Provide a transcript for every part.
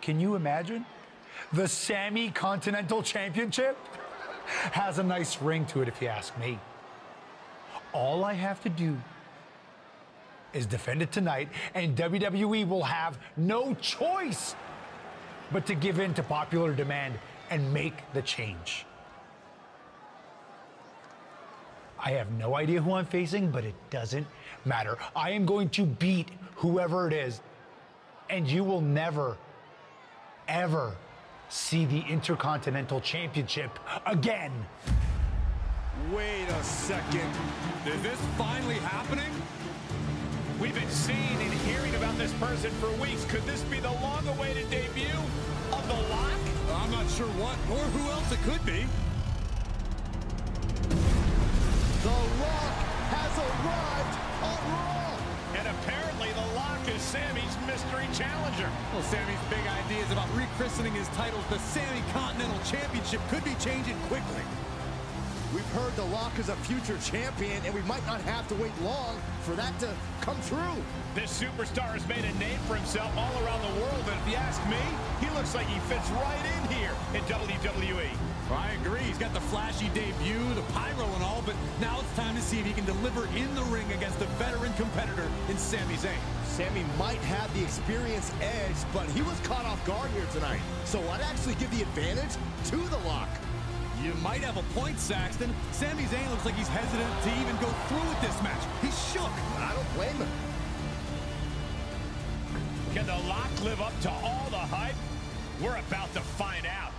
Can you imagine? The Sami Continental Championship has a nice ring to it, if you ask me. All I have to do is defend it tonight, and WWE will have no choice but to give in to popular demand and make the change. I have no idea who I'm facing, but it doesn't matter. I am going to beat whoever it is, and you will never, ever see the Intercontinental Championship again. Wait a second. Is this finally happening? We've been seeing and hearing about this person for weeks. Could this be the long-awaited debut of The Lock? I'm not sure what or who else it could be. The Lock has arrived on Raw. And apparently The Lock is Sami's mystery challenger. Well, Sami's big ideas about rechristening his titles the Sami Continental Championship could be changing quickly. We've heard The Rock is a future champion, and we might not have to wait long for that to come true. This superstar has made a name for himself all around the world, and if you ask me, he looks like he fits right in here in WWE. I agree. He's got the flashy debut, the pyro and all, but now it's time to see if he can deliver in the ring against a veteran competitor in Sami Zayn. Sami might have the experience edge, but he was caught off guard here tonight. So I'd actually give the advantage to The Lock. You might have a point, Saxton. Sami Zayn looks like he's hesitant to even go through with this match. He's shook. I don't blame him. Can The Lock live up to all the hype? We're about to find out.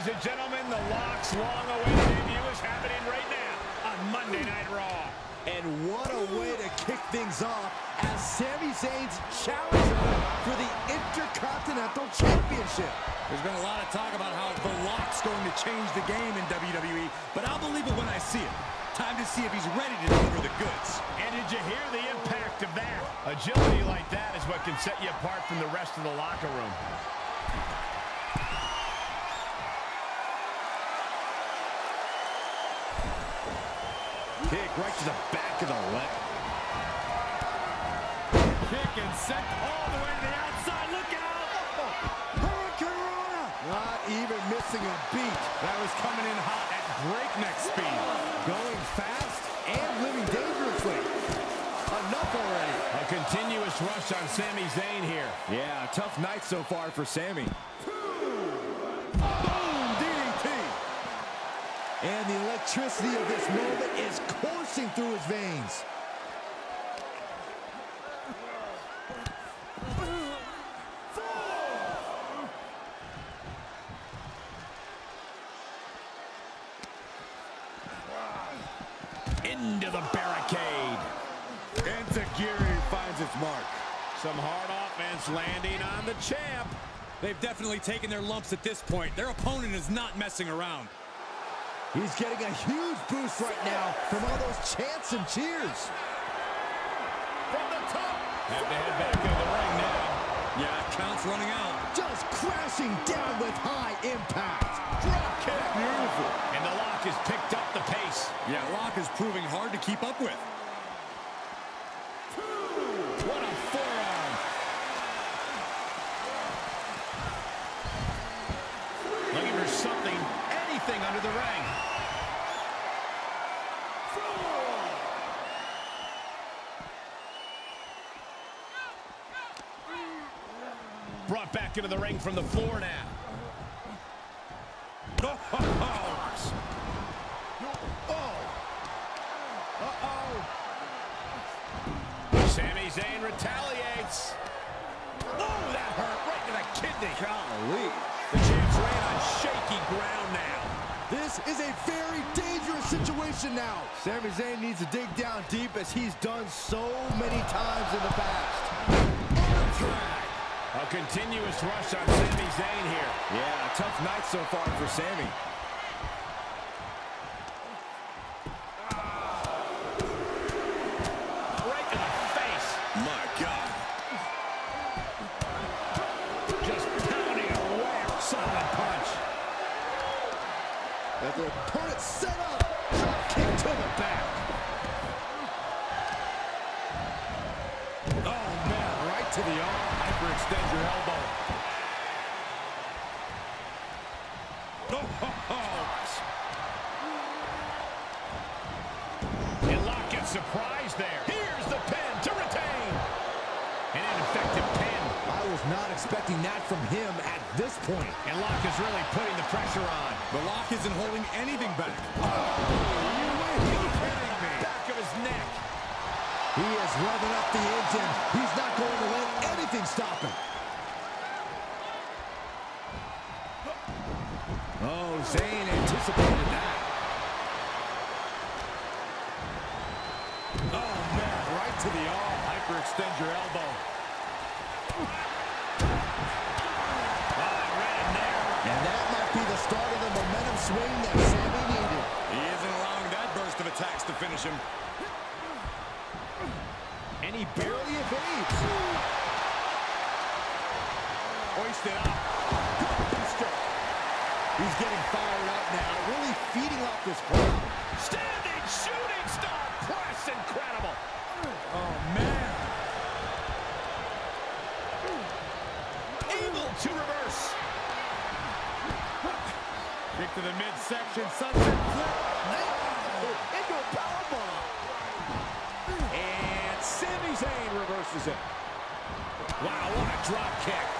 Ladies and gentlemen, The Lock's long-awaited debut is happening right now on Monday Night Raw. And what a way to kick things off as Sami Zayn's challenger for the Intercontinental Championship. There's been a lot of talk about how The Lock's going to change the game in WWE, but I'll believe it when I see it. Time to see if he's ready to deliver the goods. And did you hear the impact of that? Agility like that is what can set you apart from the rest of the locker room. Kick right to the back of the leg. Kick and sent all the way to the outside. Look out! Hurricane Not even missing a beat. That was coming in hot at breakneck speed. Going fast and living dangerously. Enough already. A continuous rush on Sami Zayn here. Yeah, tough night so far for Sami. Boom! DDT. And the electricity of this moment is coursing through his veins. Into the barricade. Enzuigiri finds its mark. Some hard offense landing on the champ. They've definitely taken their lumps at this point. Their opponent is not messing around. He's getting a huge boost right now from all those chants and cheers. From the top. Have to head back into the ring now. Yeah, count's running out. Just crashing down with high impact. Drop kick. Beautiful. And the lock has picked up the pace. Yeah, Lock is proving hard to keep up with. What a forearm. Looking for something, anything under the ring. Brought back into the ring from the floor now. Oh, oh, oh. Sami Zayn retaliates. Oh, that hurt right to the kidney. Golly. The champ's laying on shaky ground now. This is a very dangerous situation now. Sami Zayn needs to dig down deep as he's done so many times in the past. A continuous rush on Sami Zayn here. Yeah, tough night so far for Sami. Hyperextend your elbow. Oh, ho, ho. And Lock gets surprised there. Here's the pin to retain. An ineffective pin. I was not expecting that from him at this point. And Lock is really putting the pressure on. The lock isn't holding anything back. Oh, back of his neck. He is revving up the engine. He's not going to let anything stop him. Oh, Zayn anticipated that. Oh, man, right to the arm. Hyperextend your elbow. And that might be the start of the momentum swing that Sami needed. He isn't allowing that burst of attacks to finish him. And he barely evades. Hoisted up. He's getting fired up now, really feeding off this crowd. Standing shooting star press. Incredible. Oh, man. Able to reverse. Kick to the midsection. Sunset oh, powerbomb. And Sami Zayn reverses it. Wow, what a drop kick.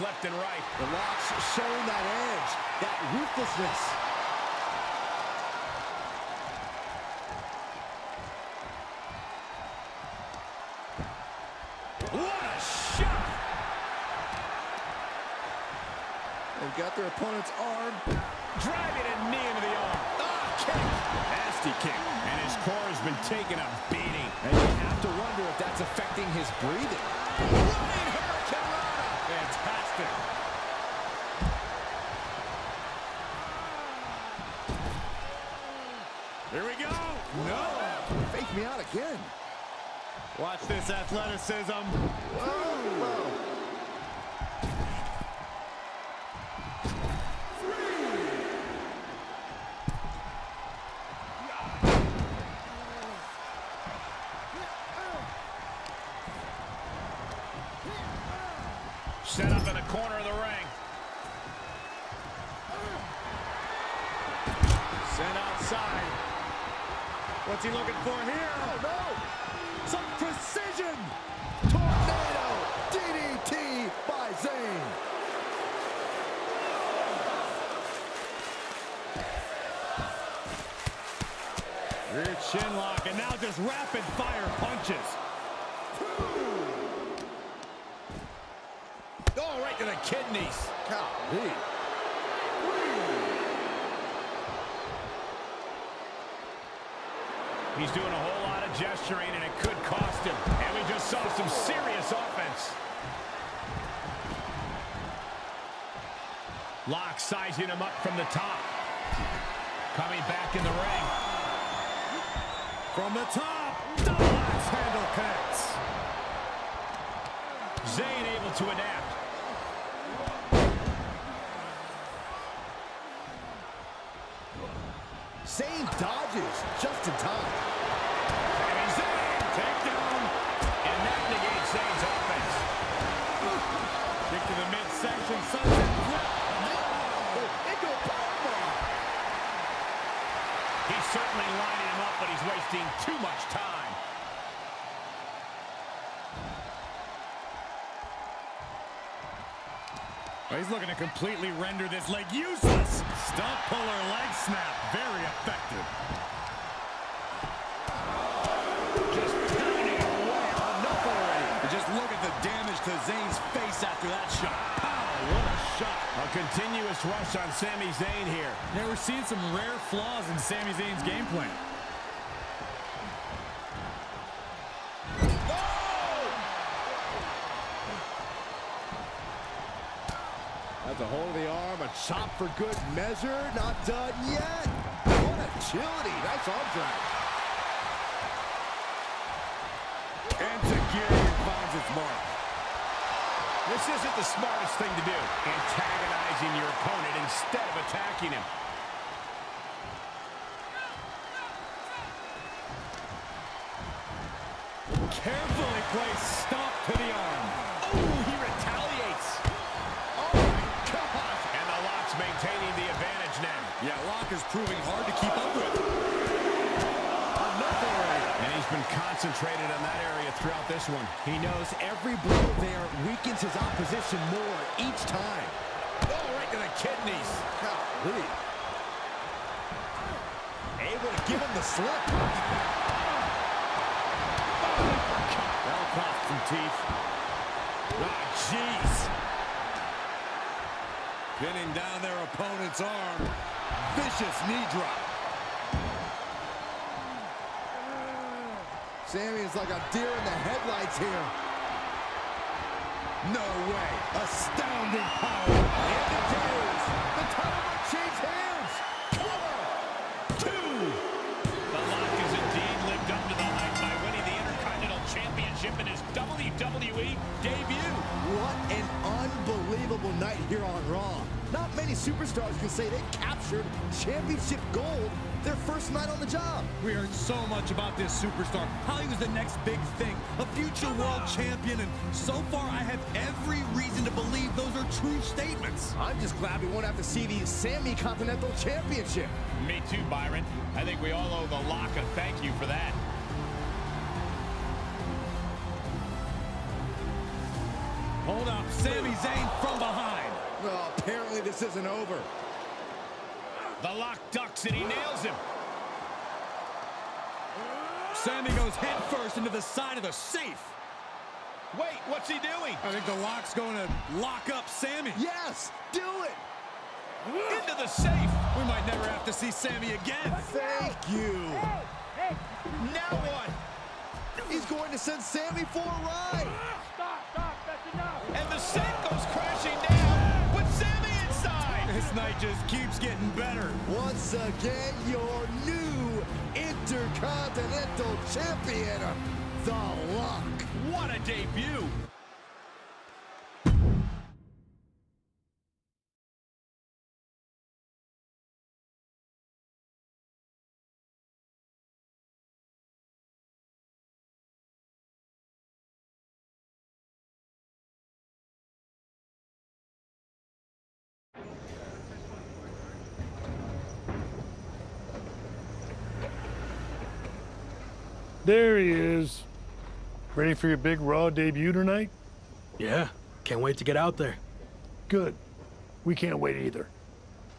Launching attacks left and right. The Lock's showing that edge, that ruthlessness. What a shot! They've got their opponent's arm. Driving a knee into the arm. Ah, kick. Nasty kick. And his core has been taking a beating. And you have to wonder if that's affecting his breathing. Running Hurricane Rana. Fantastic. Here we go. No. Fake me out again. Watch this athleticism. Whoa. Set up in the corner of the ring. What's he looking for here? Oh, no! Some precision! Tornado DDT by Zayn. Rear chin lock, and now just rapid fire punches. Oh, right to the kidneys. Golly. He's doing a whole lot of gesturing, and it could cost him. And we just saw some serious offense. Lock sizing him up from the top. Coming back in the ring. From the top, axe handle connects. Zayn able to adapt. Zayn dodges just in time. Wasting too much time. Oh, he's looking to completely render this leg useless. Stump puller leg snap, very effective. Just pounding away oh, enough already. And just look at the damage to Zayn's face after that shot. Pow, what a shot. A continuous rush on Sami Zayn here. Yeah, we're seeing some rare flaws in Sami Zayn's game plan. Chop for good measure. Not done yet. What agility. Nice arm drag. And Tagari finds its mark. This isn't the smartest thing to do, antagonizing your opponent instead of attacking him. Carefully placed stomp to the arm. Oh, he retaliates. Oh, my gosh. And the lock's maintaining the advantage now. Yeah, Lock is proving hard to keep up with. And he's been concentrated on that area throughout this one. He knows every blow there weakens his opposition more each time. Oh, right to the kidneys. Golly. Able to give him the slip. That'll cost some teeth. Ah, jeez. Pinning down their opponent's arm. Vicious knee drop. Sami is like a deer in the headlights here. No way. Astounding power. And the days. The title might change hands. One, Two. The lock has indeed lived up to the hype by winning the Intercontinental Championship in his WWE debut. What an unbelievable night here on Raw. Not many superstars can say they captured championship gold their first night on the job. We heard so much about this superstar, how he was the next big thing, a future world champion, and so far I have every reason to believe those are true statements. I'm just glad we won't have to see the Sami Continental Championship. Me too, Byron. I think we all owe the lock a thank you for that. Hold up, Sami Zayn from behind. Well, apparently this isn't over. The lock ducks and he nails him. Sami goes head first into the side of the safe. Wait, what's he doing? I think the lock's going to lock up Sami. Yes, do it. Into the safe. We might never have to see Sami again. Thank you. Now what? He's going to send Sami for a ride. Stop, stop, that's enough. And the safe goes night just keeps getting better. Once again, your new Intercontinental Champion, The Lock. What a debut. There he is. Ready for your big Raw debut tonight? Yeah, can't wait to get out there. Good. We can't wait either.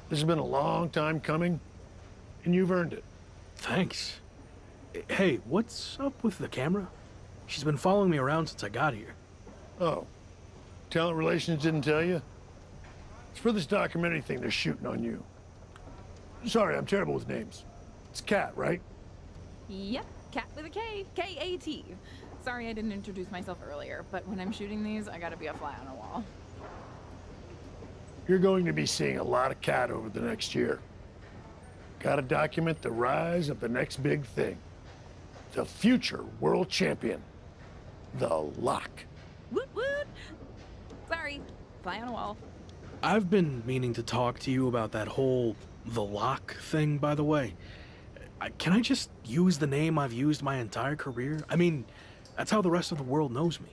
This has been a long time coming, and you've earned it. Thanks. Hey, what's up with the camera? She's been following me around since I got here. Oh, talent relations didn't tell you? It's for this documentary thing they're shooting on you. Sorry, I'm terrible with names. It's Kat, right? Yep, Kat with a K, K-A-T. Sorry I didn't introduce myself earlier, but when I'm shooting these, I gotta be a fly on a wall. You're going to be seeing a lot of Kat over the next year. Gotta document the rise of the next big thing. The future world champion. The Lock. Woot woot! Sorry, fly on a wall. I've been meaning to talk to you about that whole the lock thing, by the way. I, can I just use the name I've used my entire career? I mean, that's how the rest of the world knows me.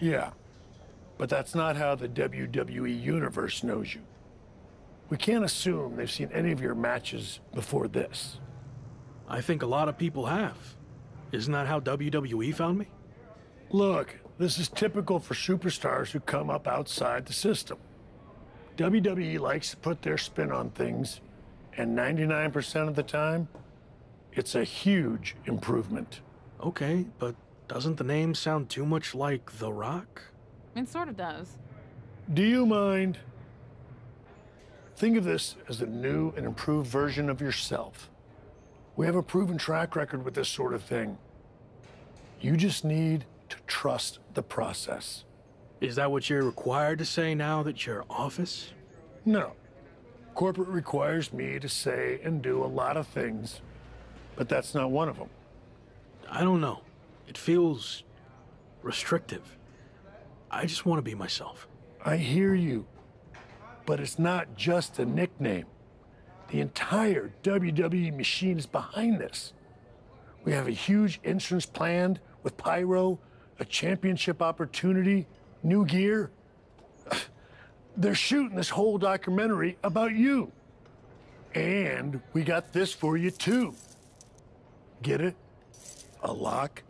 Yeah, but that's not how the WWE Universe knows you. We can't assume they've seen any of your matches before this. I think a lot of people have. Isn't that how WWE found me? Look, this is typical for superstars who come up outside the system. WWE likes to put their spin on things, and 99% of the time, it's a huge improvement. Okay, but doesn't the name sound too much like The Rock? It sort of does. Do you mind? Think of this as a new and improved version of yourself. We have a proven track record with this sort of thing. You just need to trust the process. Is that what you're required to say now that you're office? No. Corporate requires me to say and do a lot of things, but that's not one of them. I don't know. It feels restrictive. I just want to be myself. I hear you, but it's not just a nickname. The entire WWE machine is behind this. We have a huge entrance planned with Pyro, a championship opportunity, new gear. They're shooting this whole documentary about you. And we got this for you too. Get it? A lock?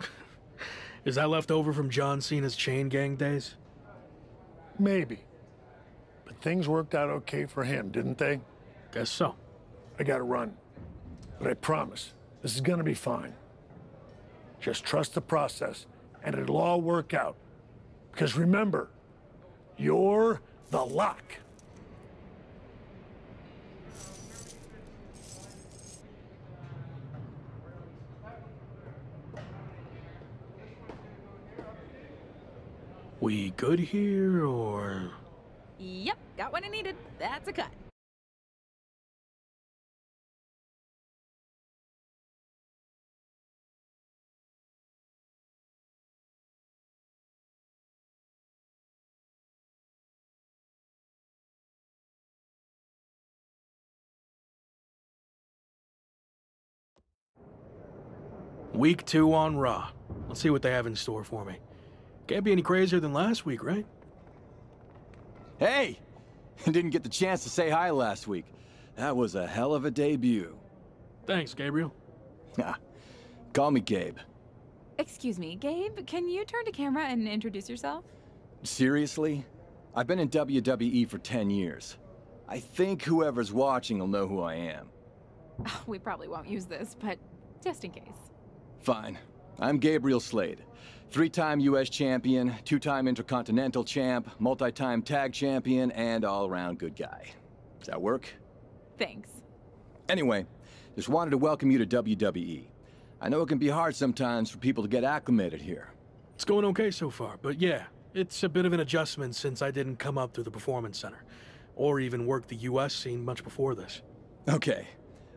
Is that left over from John Cena's chain gang days? Maybe. But things worked out okay for him, didn't they? Guess so. I gotta run. But I promise, this is gonna be fine. Just trust the process, and it'll all work out. Because remember, you're the lock. We good here, or...? Yep, got what I needed. That's a cut. Week two on Raw. Let's see what they have in store for me. Can't be any crazier than last week, right? Hey! Didn't get the chance to say hi last week. That was a hell of a debut. Thanks, Gabriel. Ah, call me Gabe. Excuse me, Gabe, can you turn to camera and introduce yourself? Seriously? I've been in WWE for 10 years. I think whoever's watching will know who I am. We probably won't use this, but just in case. Fine. I'm Gabriel Slade. Three-time U.S. champion, two-time Intercontinental champ, multi-time tag champion, and all-around good guy. Does that work? Thanks. Anyway, just wanted to welcome you to WWE. I know it can be hard sometimes for people to get acclimated here. It's going okay so far, but yeah, it's a bit of an adjustment since I didn't come up through the Performance Center, or even work the U.S. scene much before this. Okay.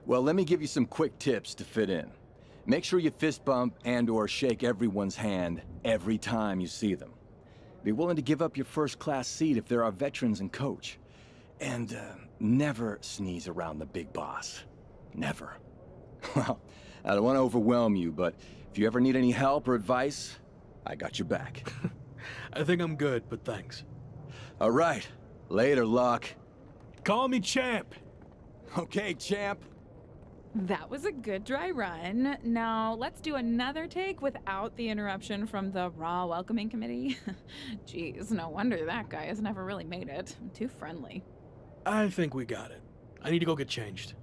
Well, let me give you some quick tips to fit in. Make sure you fist bump and or shake everyone's hand every time you see them. Be willing to give up your first class seat if there are veterans and coach. And uh, never sneeze around the big boss. Never. Well, I don't want to overwhelm you, but if you ever need any help or advice, I got your back. I think I'm good, but thanks. All right. Later, Lock. Call me champ. Okay, champ. That was a good dry run. Now, let's do another take without the interruption from the Raw Welcoming Committee. Jeez, no wonder that guy has never really made it. I'm too friendly. I think we got it. I need to go get changed.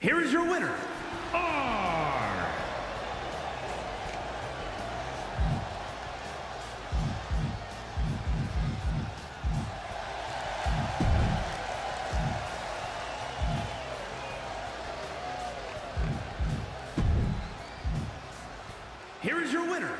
Here is your winner, R. Here is your winner,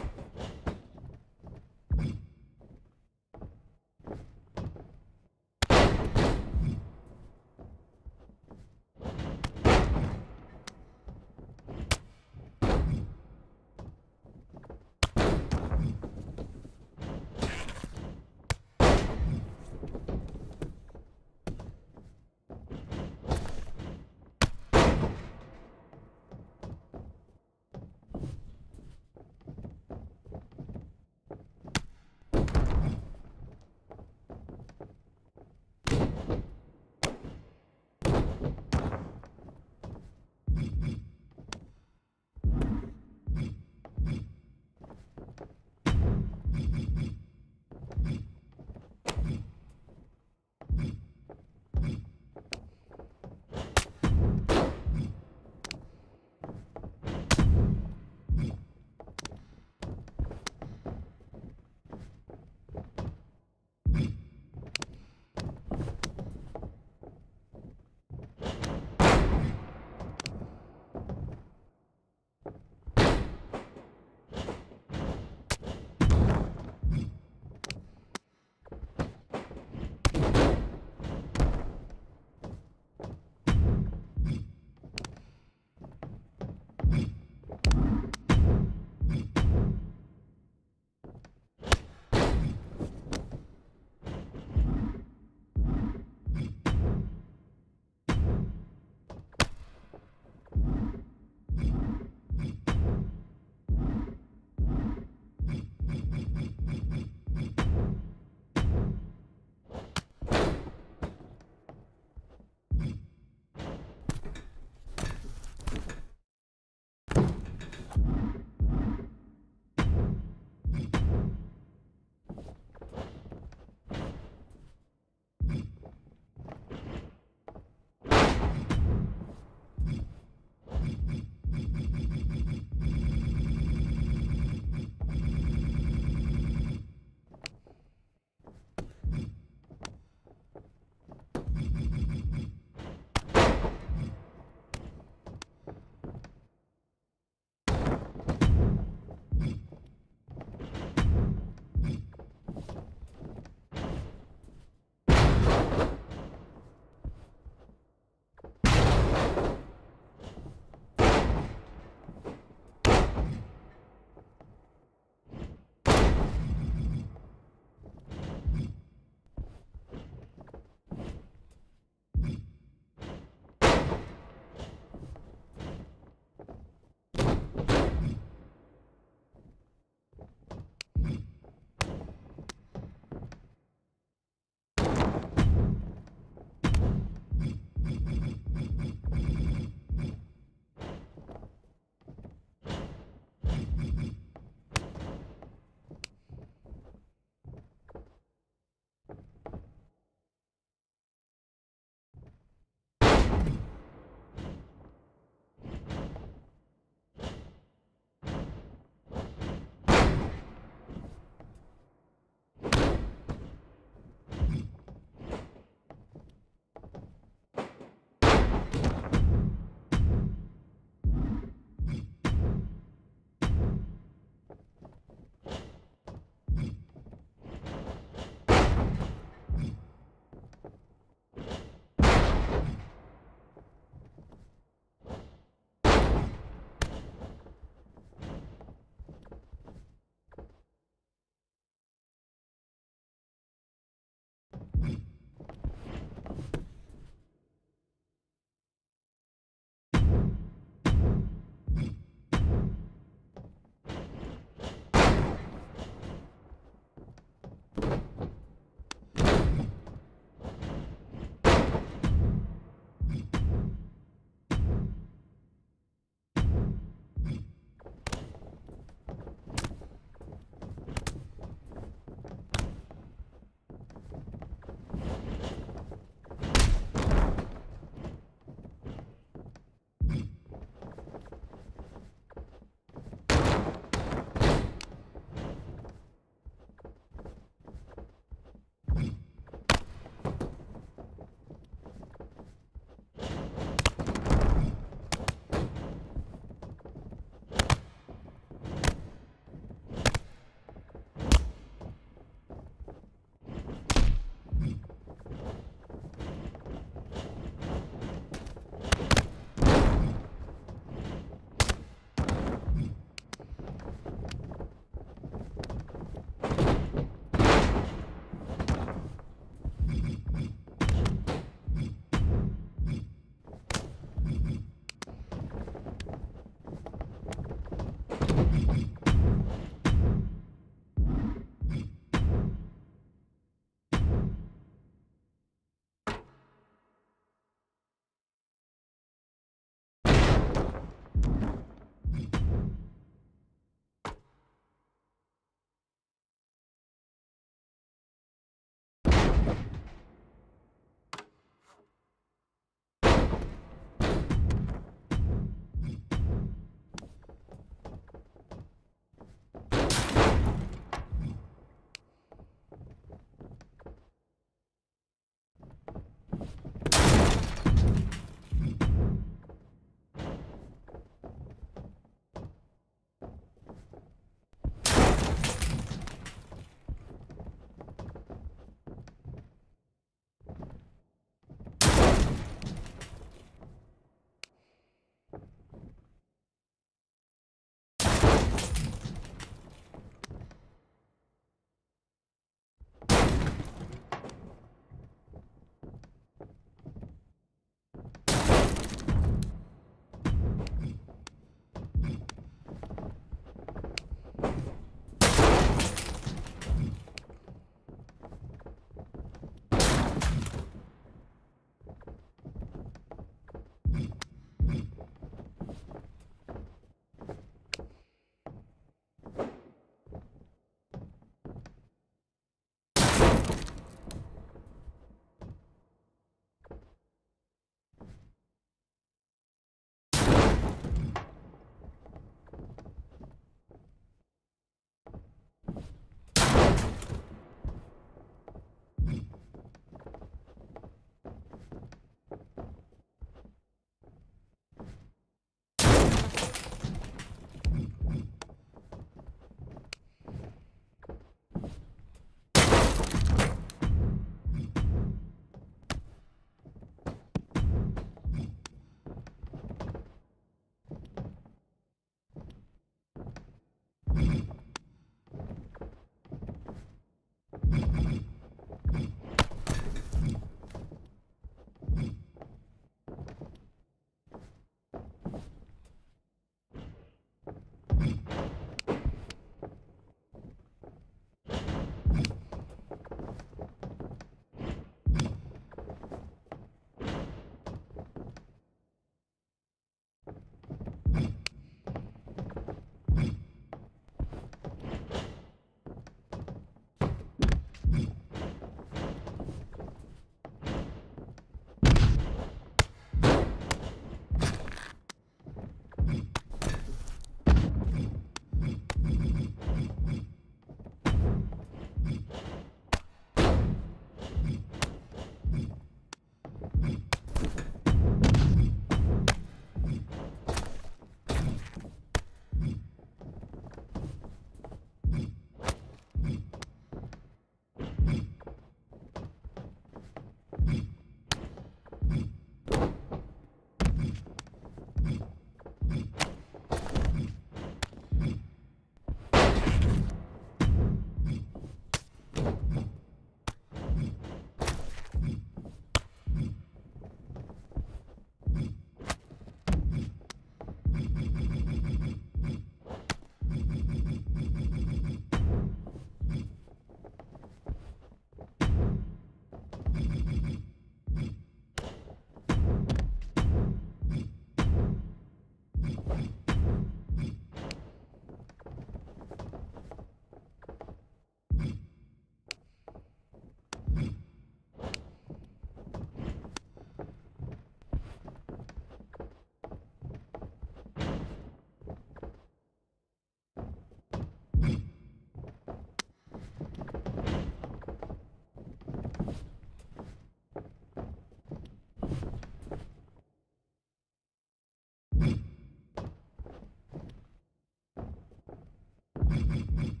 Mm-hmm.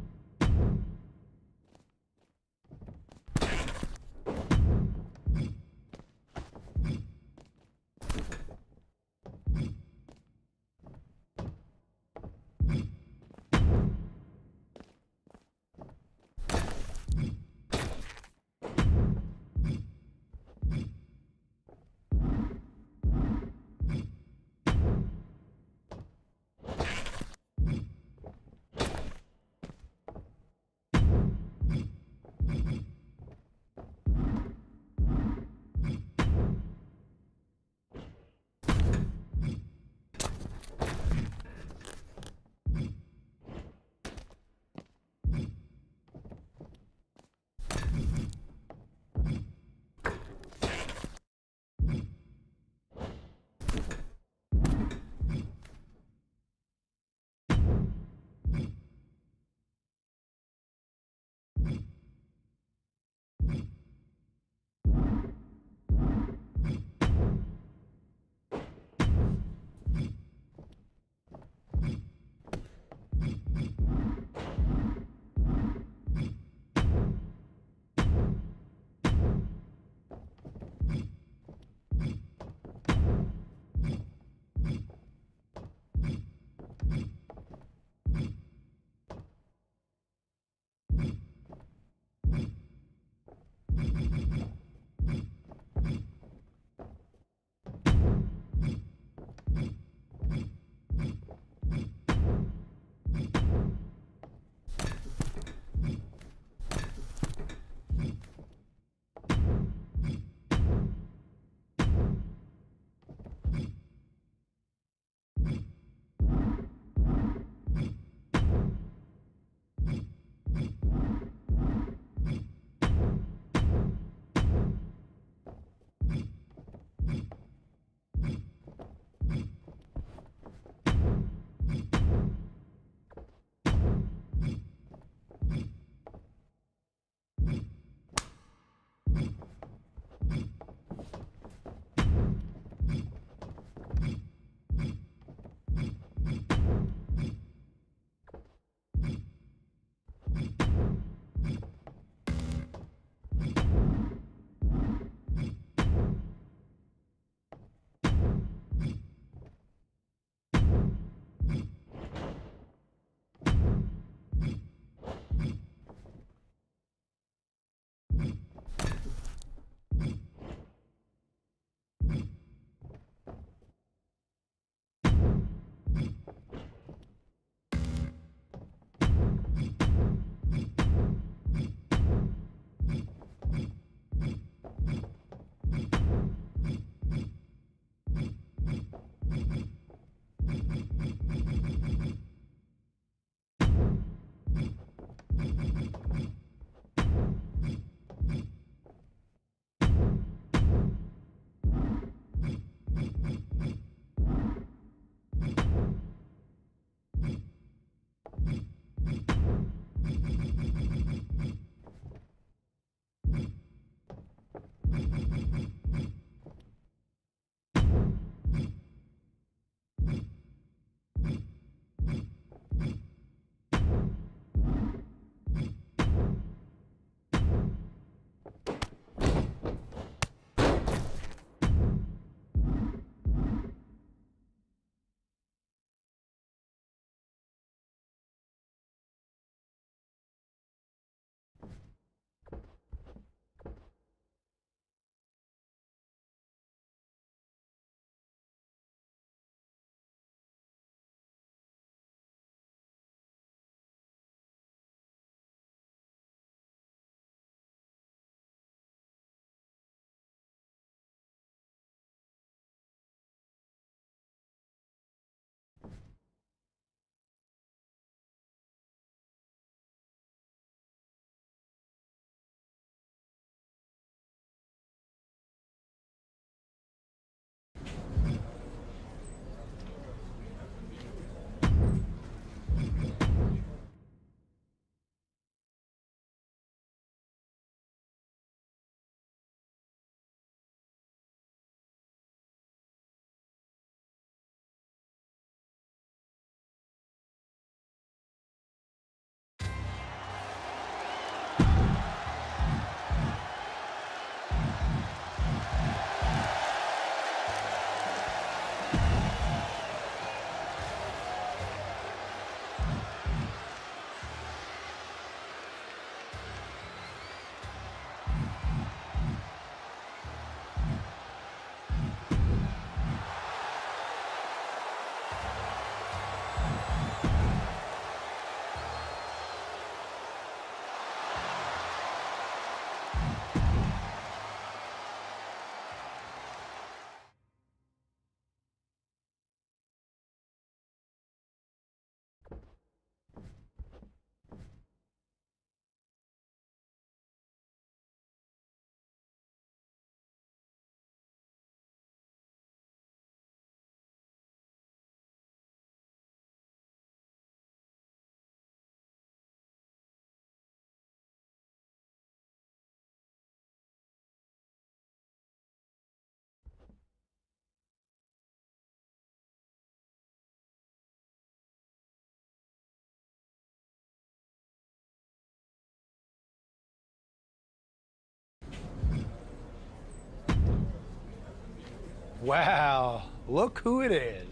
Well, look who it is.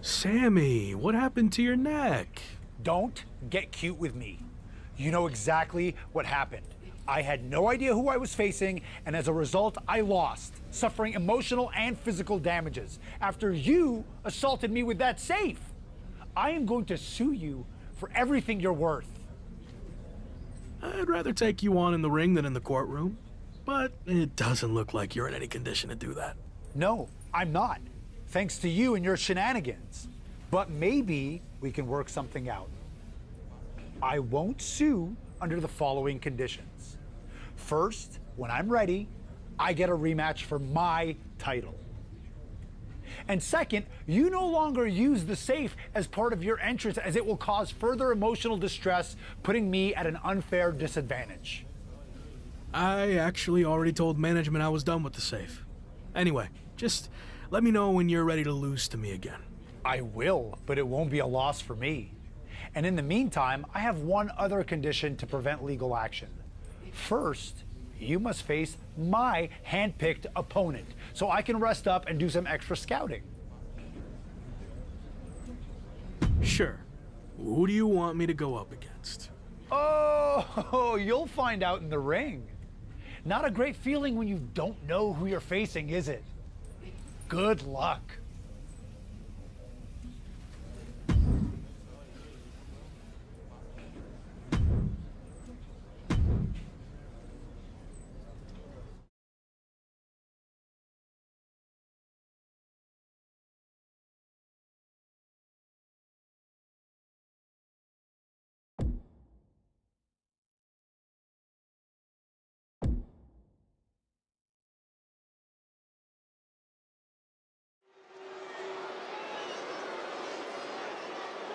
Sami, what happened to your neck? Don't get cute with me. You know exactly what happened. I had no idea who I was facing, and as a result, I lost, suffering emotional and physical damages after you assaulted me with that safe. I am going to sue you for everything you're worth. I'd rather take you on in the ring than in the courtroom, but it doesn't look like you're in any condition to do that. No, I'm not, thanks to you and your shenanigans. But maybe we can work something out. I won't sue under the following conditions. First, when I'm ready, I get a rematch for my title. And second, you no longer use the safe as part of your entrance as it will cause further emotional distress, putting me at an unfair disadvantage. I actually already told management I was done with the safe. Anyway, just let me know when you're ready to lose to me again. I will, but it won't be a loss for me. And in the meantime, I have one other condition to prevent legal action. First, you must face my handpicked opponent so I can rest up and do some extra scouting. Sure. Who do you want me to go up against? Oh, you'll find out in the ring. Not a great feeling when you don't know who you're facing, is it? Good luck.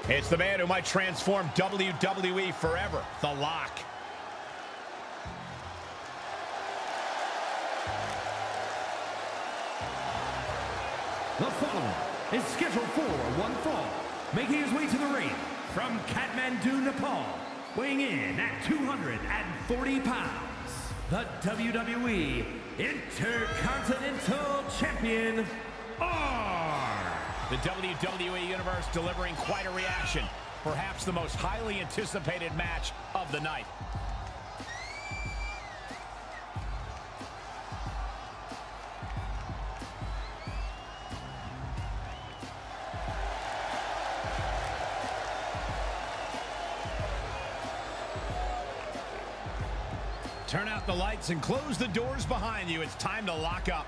It's the man who might transform WWE forever, The Lock. The following is scheduled for one fall, making his way to the ring from Kathmandu, Nepal, weighing in at 240 pounds, the WWE Intercontinental Champion, R. The WWE Universe delivering quite a reaction. Perhaps the most highly anticipated match of the night. Turn out the lights and close the doors behind you. It's time to lock up.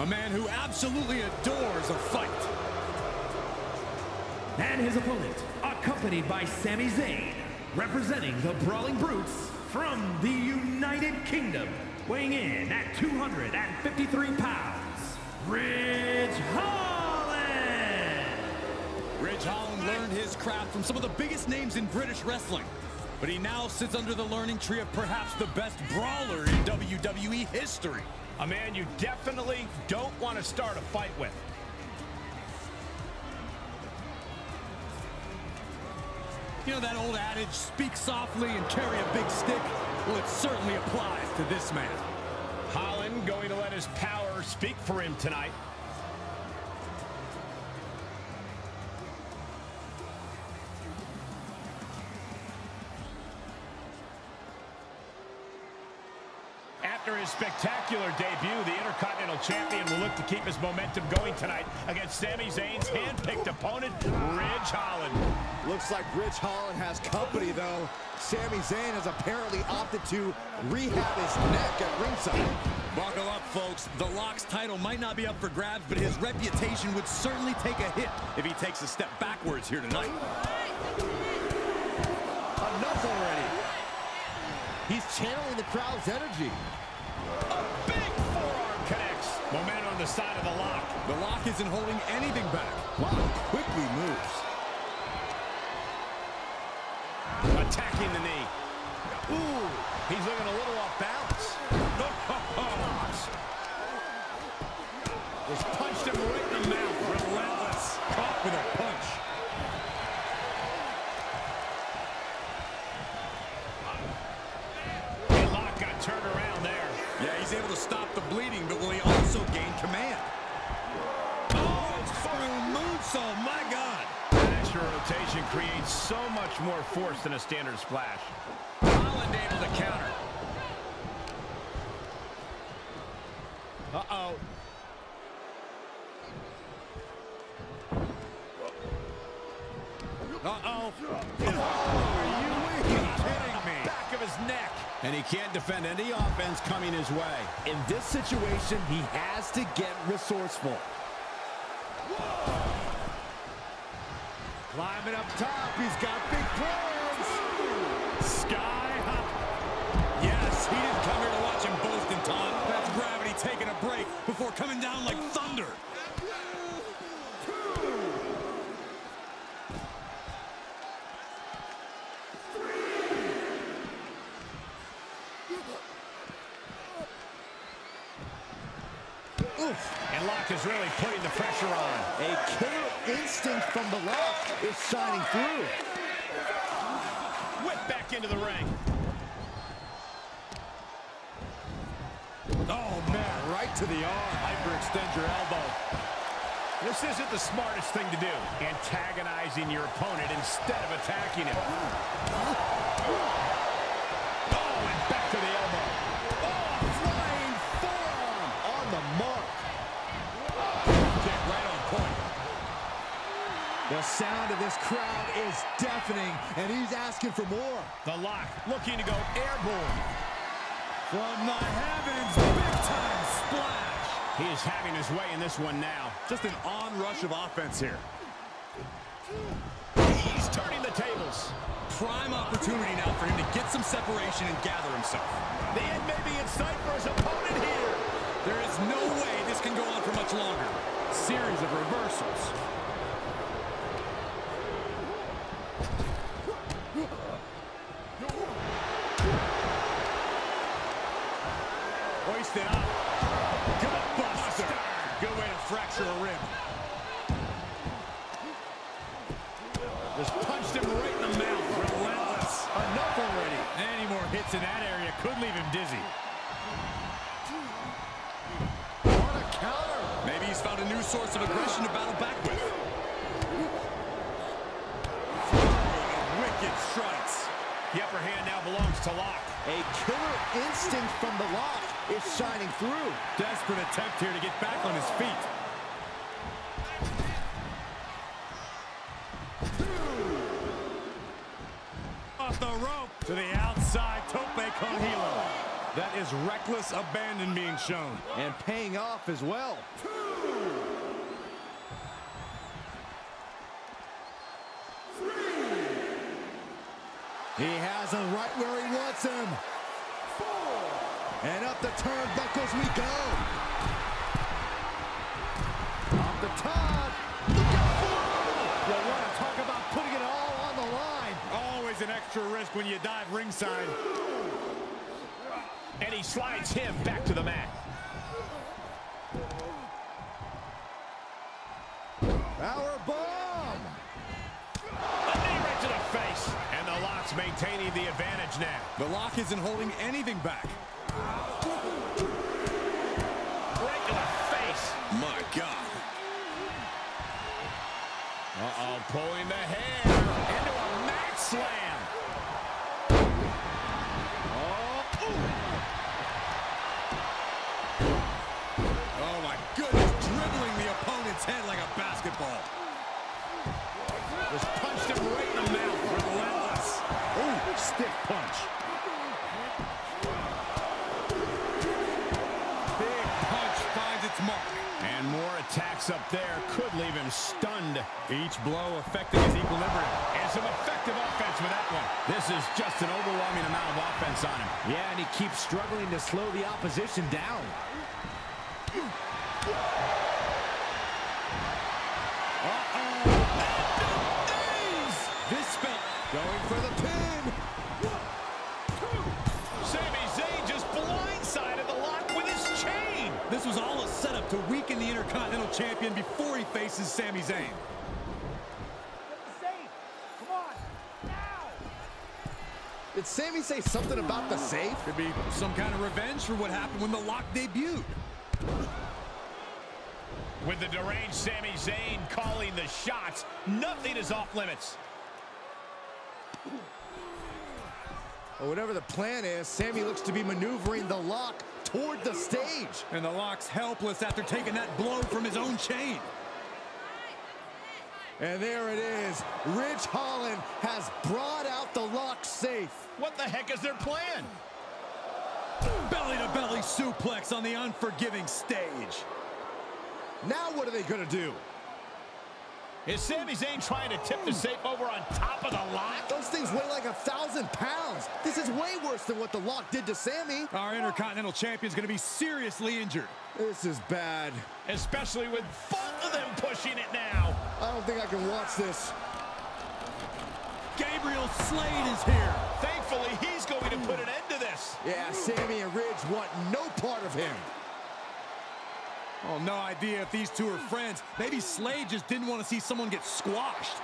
A man who absolutely adores a fight. And his opponent, accompanied by Sami Zayn, representing the Brawling Brutes from the United Kingdom, weighing in at 253 pounds, Ridge Holland! Ridge Holland learned his craft from some of the biggest names in British wrestling. But he now sits under the learning tree of perhaps the best brawler in WWE history. A man you definitely don't want to start a fight with. You know that old adage, speak softly and carry a big stick? Well, it certainly applies to this man. Holland going to let his power speak for him tonight. Spectacular debut, the Intercontinental Champion will look to keep his momentum going tonight against Sami Zayn's handpicked opponent, Ridge Holland. Looks like Ridge Holland has company, though. Sami Zayn has apparently opted to rehab his neck at ringside. Buckle up, folks. The Lock's title might not be up for grabs, but his reputation would certainly take a hit if he takes a step backwards here tonight. Enough already. He's channeling the crowd's energy. Big forearm connects. Momentum on the side of the lock. The lock isn't holding anything back. Lock quickly moves. Attacking the knee. Ooh, he's looking a little off balance. Creates so much more force than a standard splash. Holland able to counter. Uh-oh. Uh-oh. Are you kidding me? Back of his neck. And he can't defend any offense coming his way. In this situation, he has to get resourceful. Climbing up top, he's got big plans. Sky high. Yes, he didn't come here to watch him boast and taunt. That's gravity taking a break before coming down like thunder. And Lock is really putting the pressure on. A killer instinct from the lock is shining through. Whip back into the ring. Oh, man, right to the arm. Hyperextend your elbow. This isn't the smartest thing to do, antagonizing your opponent instead of attacking him. The sound of this crowd is deafening, and he's asking for more. The lock looking to go airborne. From the heavens, big-time splash. He is having his way in this one now. Just an onrush of offense here. He's turning the tables. Prime opportunity now for him to get some separation and gather himself. The end may be in sight for his opponent here. There is no way this can go on for much longer. Series of reversals. Hoisted up. Gut buster. Good way to fracture a rib. Just punched him right in the mouth. Relentless. Enough already. Any more hits in that area could leave him dizzy. What a counter. Maybe he's found a new source of aggression to battle back with. Strikes. The upper hand now belongs to Lock. A killer instinct from the lock is shining through. Desperate attempt here to get back on his feet. Off the rope to the outside, tope con hilo. That is reckless abandon being shown. And paying off as well. He has him right where he wants him. And up the turnbuckles we go. Off the top. Look out for You want to talk about putting it all on the line. Always an extra risk when you dive ringside. And he slides him back to the mat. Power bomb. The Lock's maintaining the advantage now. The lock isn't holding anything back. Right to the face. My God. Uh-oh, pulling the hair into a mat slam. Oh, my goodness. Dribbling the opponent's head like a basketball. Just punched him right in the mouth. Relentless. Stiff punch. Big punch finds its mark. And more attacks up there could leave him stunned. Each blow affecting his equilibrium. And some effective offense with that one. This is just an overwhelming amount of offense on him. Yeah, and he keeps struggling to slow the opposition down. To weaken the Intercontinental Champion before he faces Sami Zayn. Did Sami say something about the safe? Could be some kind of revenge for what happened when the lock debuted. With the deranged Sami Zayn calling the shots, nothing is off limits. Well, whatever the plan is, Sami looks to be maneuvering the lock toward the stage. And the lock's helpless after taking that blow from his own chain. And there it is. Ridge Holland has brought out the lock safe. What the heck is their plan? Belly-to-belly suplex on the unforgiving stage. Now what are they going to do? Is Sami Zayn trying to tip the safe over on top of the lock? Those things weigh like a thousand pounds. This is way worse than what the lock did to Sami. Our Intercontinental Champion's going to be seriously injured. This is bad. Especially with both of them pushing it now. I don't think I can watch this. Gabriel Slade is here. Thankfully, he's going to put an end to this. Yeah, Sami and Ridge want no part of him. Oh, no idea if these two are friends. Maybe Slade just didn't want to see someone get squashed.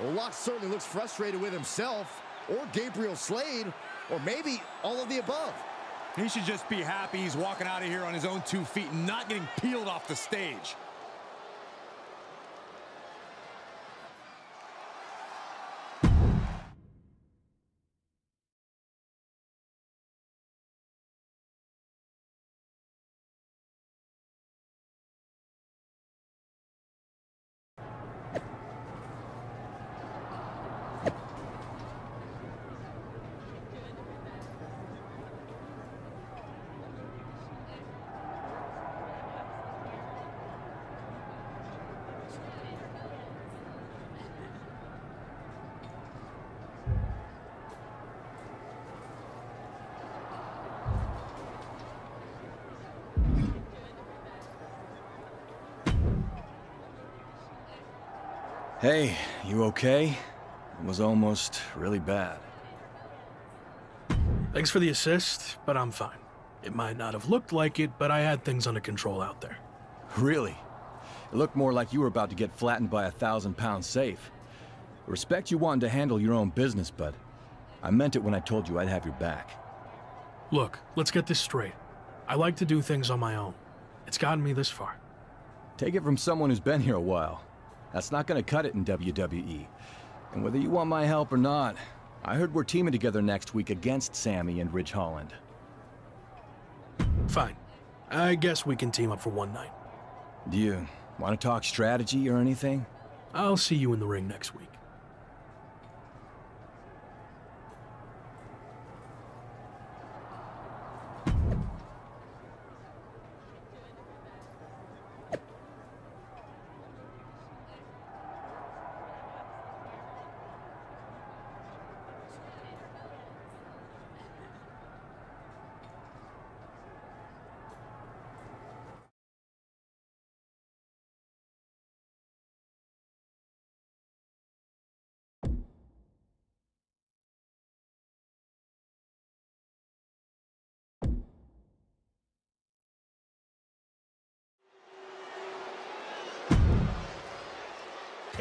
Well, Lock certainly looks frustrated with himself, or Gabriel Slade, or maybe all of the above. He should just be happy he's walking out of here on his own two feet and not getting peeled off the stage. Hey, you okay? It was almost really bad. Thanks for the assist, but I'm fine. It might not have looked like it, but I had things under control out there. Really? It looked more like you were about to get flattened by a thousand pound safe. Respect you wanting to handle your own business, but I meant it when I told you I'd have your back. Look, let's get this straight. I like to do things on my own. It's gotten me this far. Take it from someone who's been here a while. That's not gonna cut it in WWE. And whether you want my help or not, I heard we're teaming together next week against Sami and Ridge Holland. Fine. I guess we can team up for one night. Do you want to talk strategy or anything? I'll see you in the ring next week.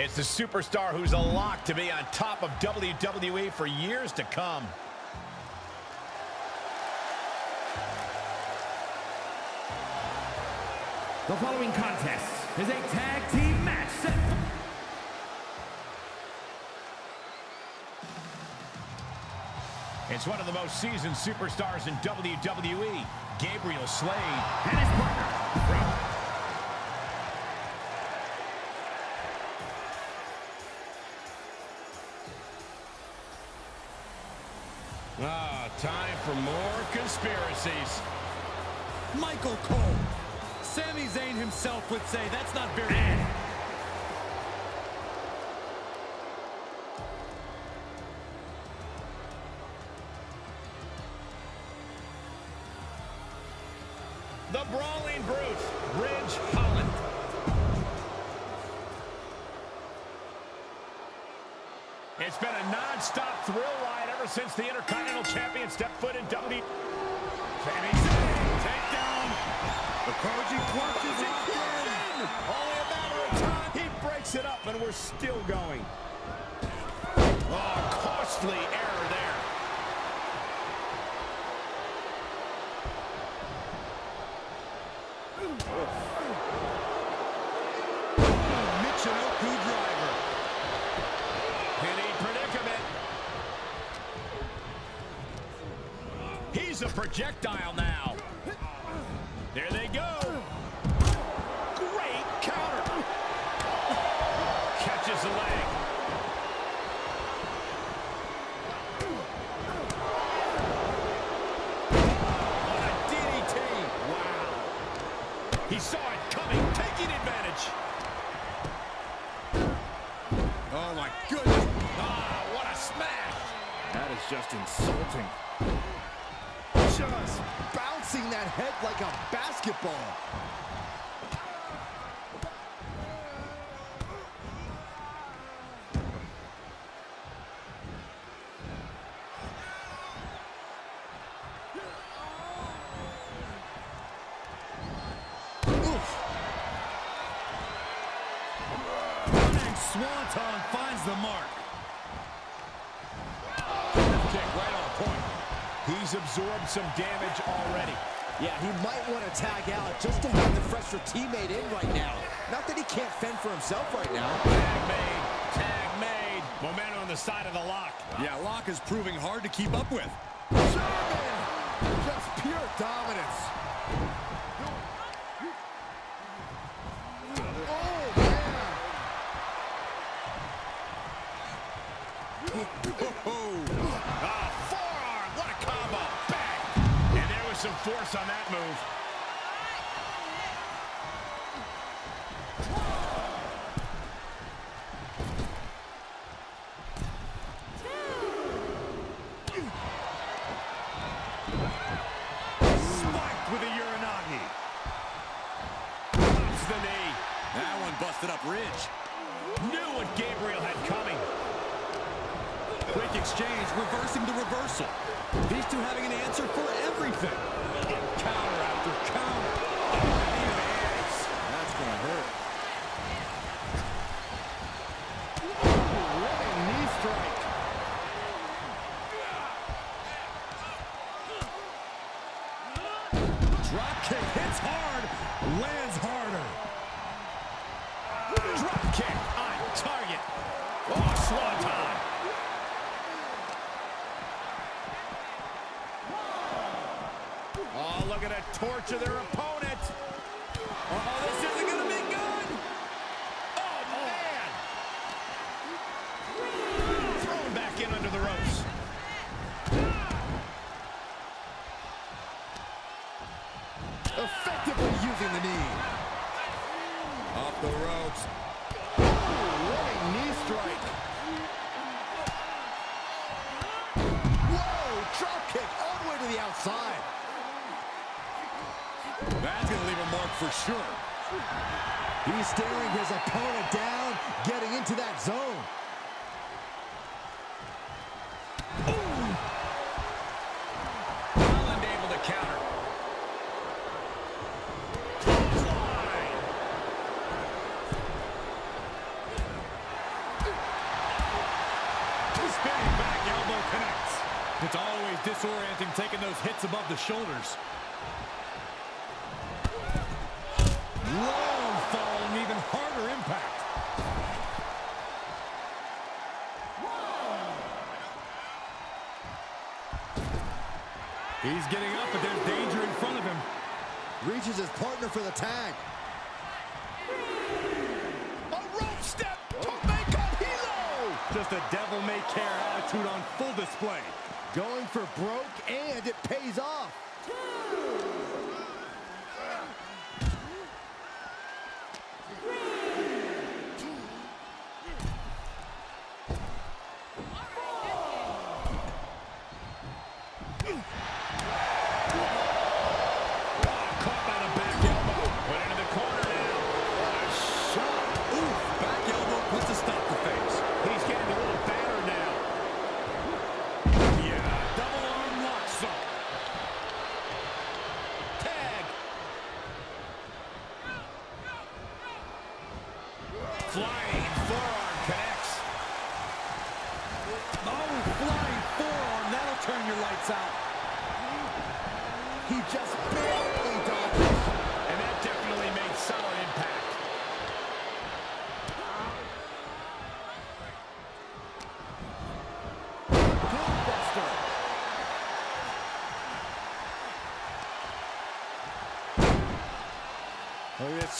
It's the superstar who's a lock to be on top of WWE for years to come. The following contest is a tag team match set. It's one of the most seasoned superstars in WWE, Gabriel Slade. And his partner for more conspiracies. Michael Cole. Sami Zayn himself would say that's not very... projectile now. He's absorbed some damage already. Yeah, he might want to tag out just to have the fresher teammate in right now. Not that he can't fend for himself right now. Tag made. Tag made. Momentum on the side of the lock. Yeah, Lock is proving hard to keep up with. German! Just pure dominance. Exchange, reversing the reversal. These two having an answer for everything. Counter after counter. That's going to hurt. What a knee strike. Drop kick hits hard, lands harder. Drop kick on target. Oh, swanton. Oh, torture their opponent. Oh, this isn't going to be good. Oh, man. Thrown back in under the ropes. Effectively using the knee. Off the ropes. What a knee strike. Whoa, drop kick all the way to the outside. That's going to leave a mark for sure. He's staring his opponent down, getting into that zone. Holland able to counter. Clothesline. Spinning back elbow connects. It's always disorienting taking those hits above the shoulders. Long fall and even harder impact. He's getting up, but there's danger in front of him. Reaches his partner for the tag. A rope step. Tope con hilo. Just a devil-may-care attitude on full display. Going for broke, and it pays off. Caught by the He just barely dodges. And that definitely made solid impact. Buster. Oh, it's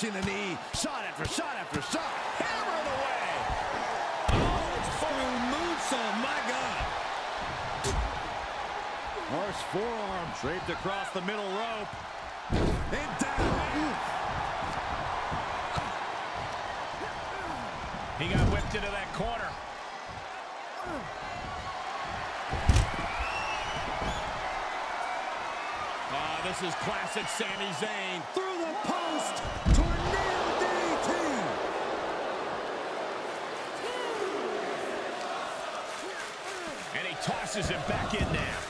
just the knee. Shot after shot after shot. Hammered away. Oh, through moonsault, my God. Harsh forearm. Draped across the middle rope. And down. He got whipped into that corner. Ah, this is classic Sami Zayn. Tosses him back in there.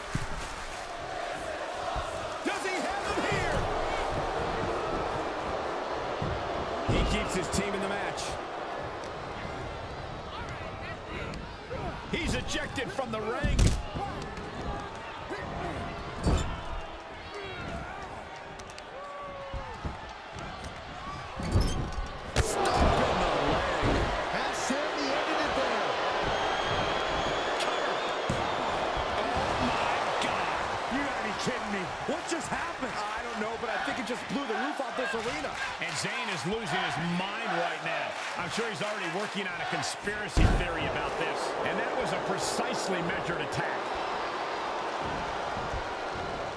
Conspiracy theory about this. And that was a precisely measured attack.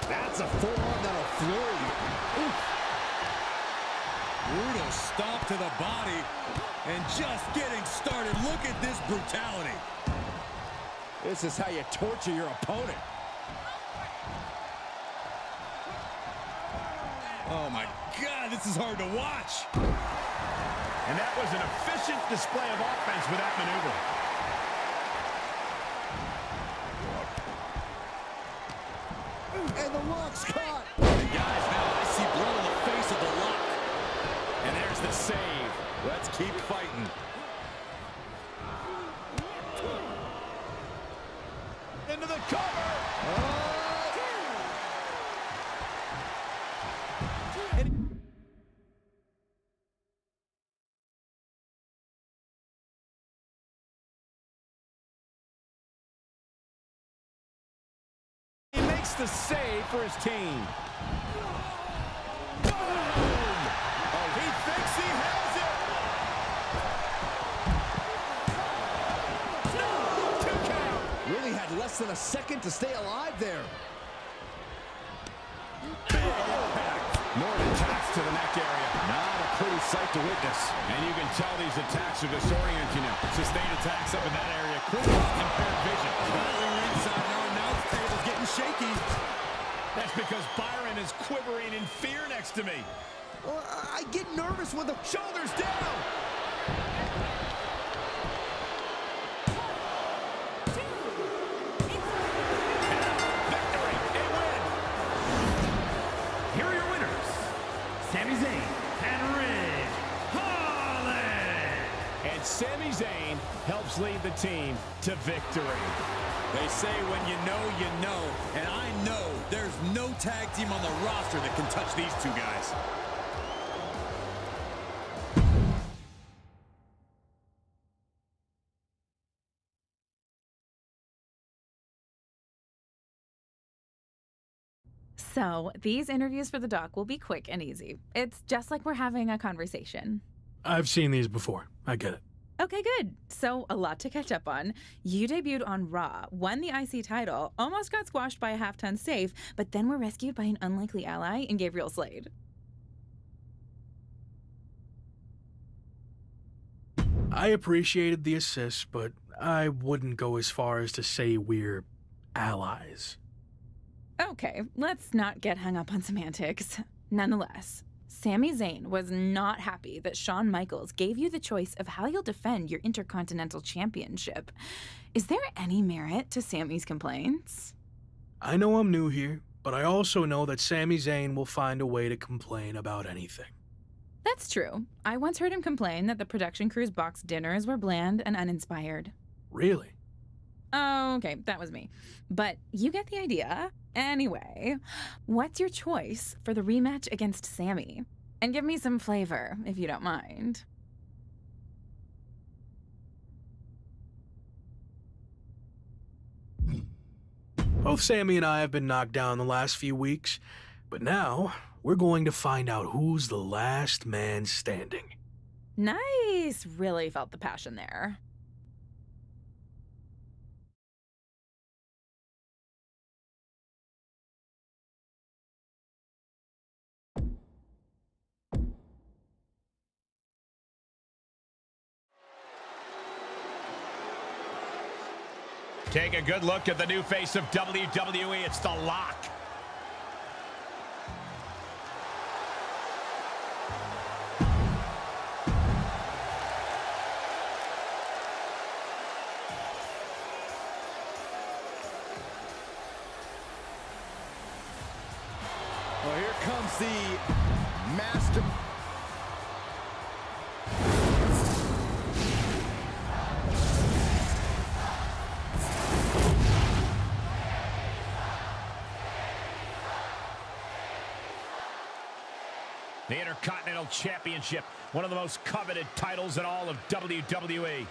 That's a forearm that'll floor you. Brutal stomp to the body. And just getting started. Look at this brutality. This is how you torture your opponent. Oh, my God, this is hard to watch. And that was an efficient display of offense with that maneuver. And the lock's caught. And guys, now I see blood on the face of the lock. And there's the save. Let's keep fighting. Into the cover. For his team. Oh, he thinks he has it. No, two count. Really had less than a second to stay alive there. More attacks to the neck area. Not a pretty sight to witness. And you can tell these attacks are disorienting him. Sustained attacks up in that area have impaired vision. Battling ringside, our announce table's getting shaky. That's because Byron is quivering in fear next to me. Well, I I get nervous when the shoulders down. Helps lead the team to victory. They say when you know, you know. And I know there's no tag team on the roster that can touch these two guys. So, these interviews for the doc will be quick and easy. It's just like we're having a conversation. I've seen these before. I get it. Okay, good. So, a lot to catch up on. You debuted on Raw, won the IC title, almost got squashed by a half ton safe, but then were rescued by an unlikely ally in Gabriel Slade. I appreciated the assist, but I wouldn't go as far as to say we're allies. Okay, let's not get hung up on semantics. Nonetheless, Sami Zayn was not happy that Shawn Michaels gave you the choice of how you'll defend your Intercontinental Championship. Is there any merit to Sami's complaints? I know I'm new here, but I also know that Sami Zayn will find a way to complain about anything. That's true. I once heard him complain that the production crew's box dinners were bland and uninspired. Really? Oh, okay, that was me. But you get the idea. Anyway, what's your choice for the rematch against Sami? And give me some flavor, if you don't mind. Both Sami and I have been knocked down the last few weeks, but now we're going to find out who's the last man standing. Nice. Really felt the passion there. Take a good look at the new face of WWE. It's The Lock. Intercontinental Championship, one of the most coveted titles in all of WWE.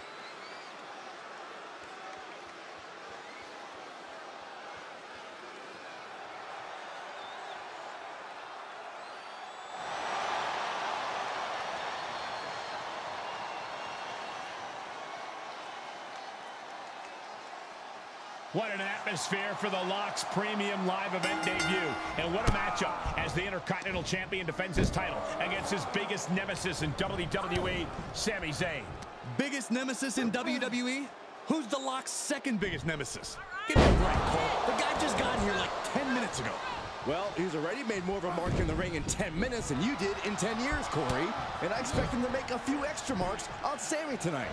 What an atmosphere for the Locks Premium Live Event debut. And what a matchup as the Intercontinental Champion defends his title against his biggest nemesis in WWE, Sami Zayn. Biggest nemesis in WWE? Who's the Lock's second biggest nemesis? Give me a break, Cole. The guy just got here like 10 minutes ago. Well, he's already made more of a mark in the ring in 10 minutes than you did in 10 years, Corey. And I expect him to make a few extra marks on Sami tonight.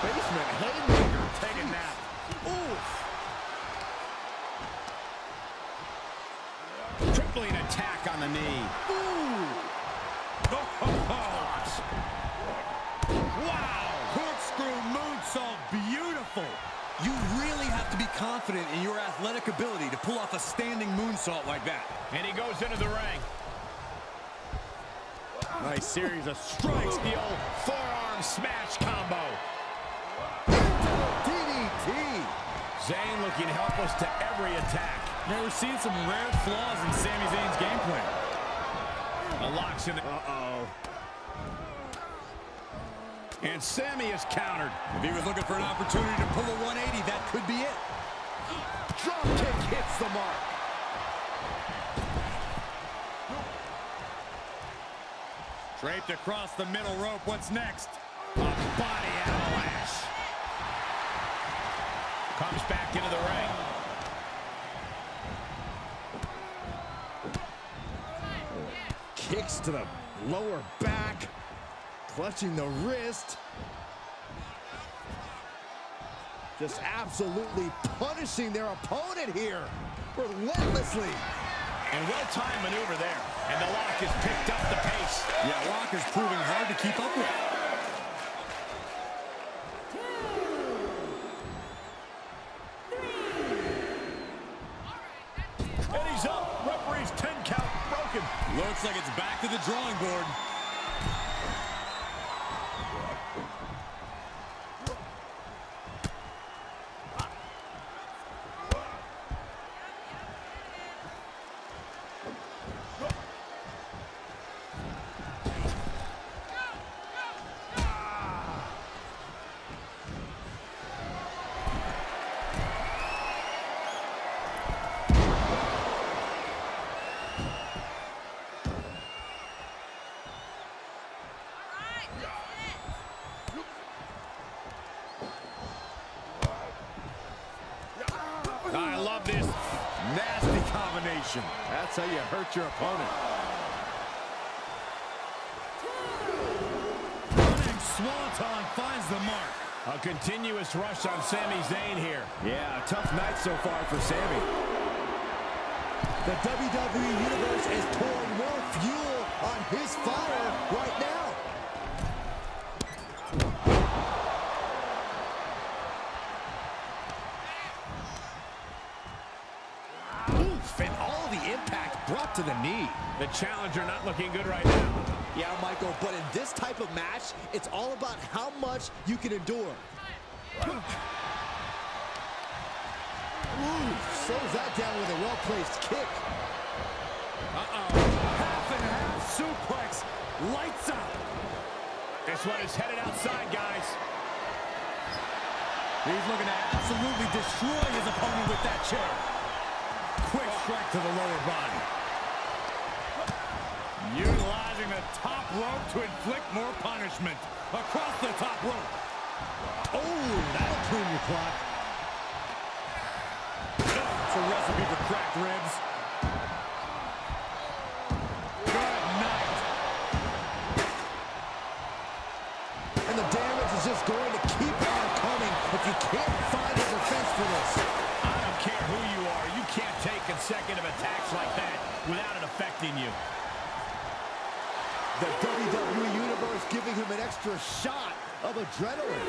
Basement haymaker. Take a nap. Oof. Crippling attack on the knee. Ooh. Oh, oh, oh. Wow! Corkscrew moonsault, beautiful. You really have to be confident in your athletic ability to pull off a standing moonsault like that. And he goes into the ring. Nice series of Strikes the old forearm smash combo. Zayn looking helpless to every attack. Now we're seeing some rare flaws in Sami Zayn's game plan. The locks in the... Uh-oh. And Sami is countered. If he was looking for an opportunity to pull a 180, that could be it. Drop kick hits the mark. Draped across the middle rope. What's next? A body Comes back into the ring. Kicks to the lower back. Clutching the wrist. Just absolutely punishing their opponent here. Relentlessly. And well-timed maneuver there. And the lock has picked up the pace. Yeah, lock is proving hard to keep up with. Looks like it's back to the drawing board. That's how you hurt your opponent. Running Swanton finds the mark. A continuous rush on Sami Zayn here. Yeah, a tough night so far for Sami. The WWE Universe is pouring more fuel on his fire right now. brought to the knee. The challenger not looking good right now. Yeah, Michael, but in this type of match, it's all about how much you can endure. Ooh, slows that down with a well-placed kick. Uh-oh. Half and half suplex. Lights out. This one is headed outside, guys. He's looking to absolutely destroy his opponent with that chair. Quick oh. strike to the lower body. Utilizing the top rope to inflict more punishment. Across the top rope. Oh, that'll clean your clock. It's a recipe for cracked ribs. Giving him an extra shot of adrenaline.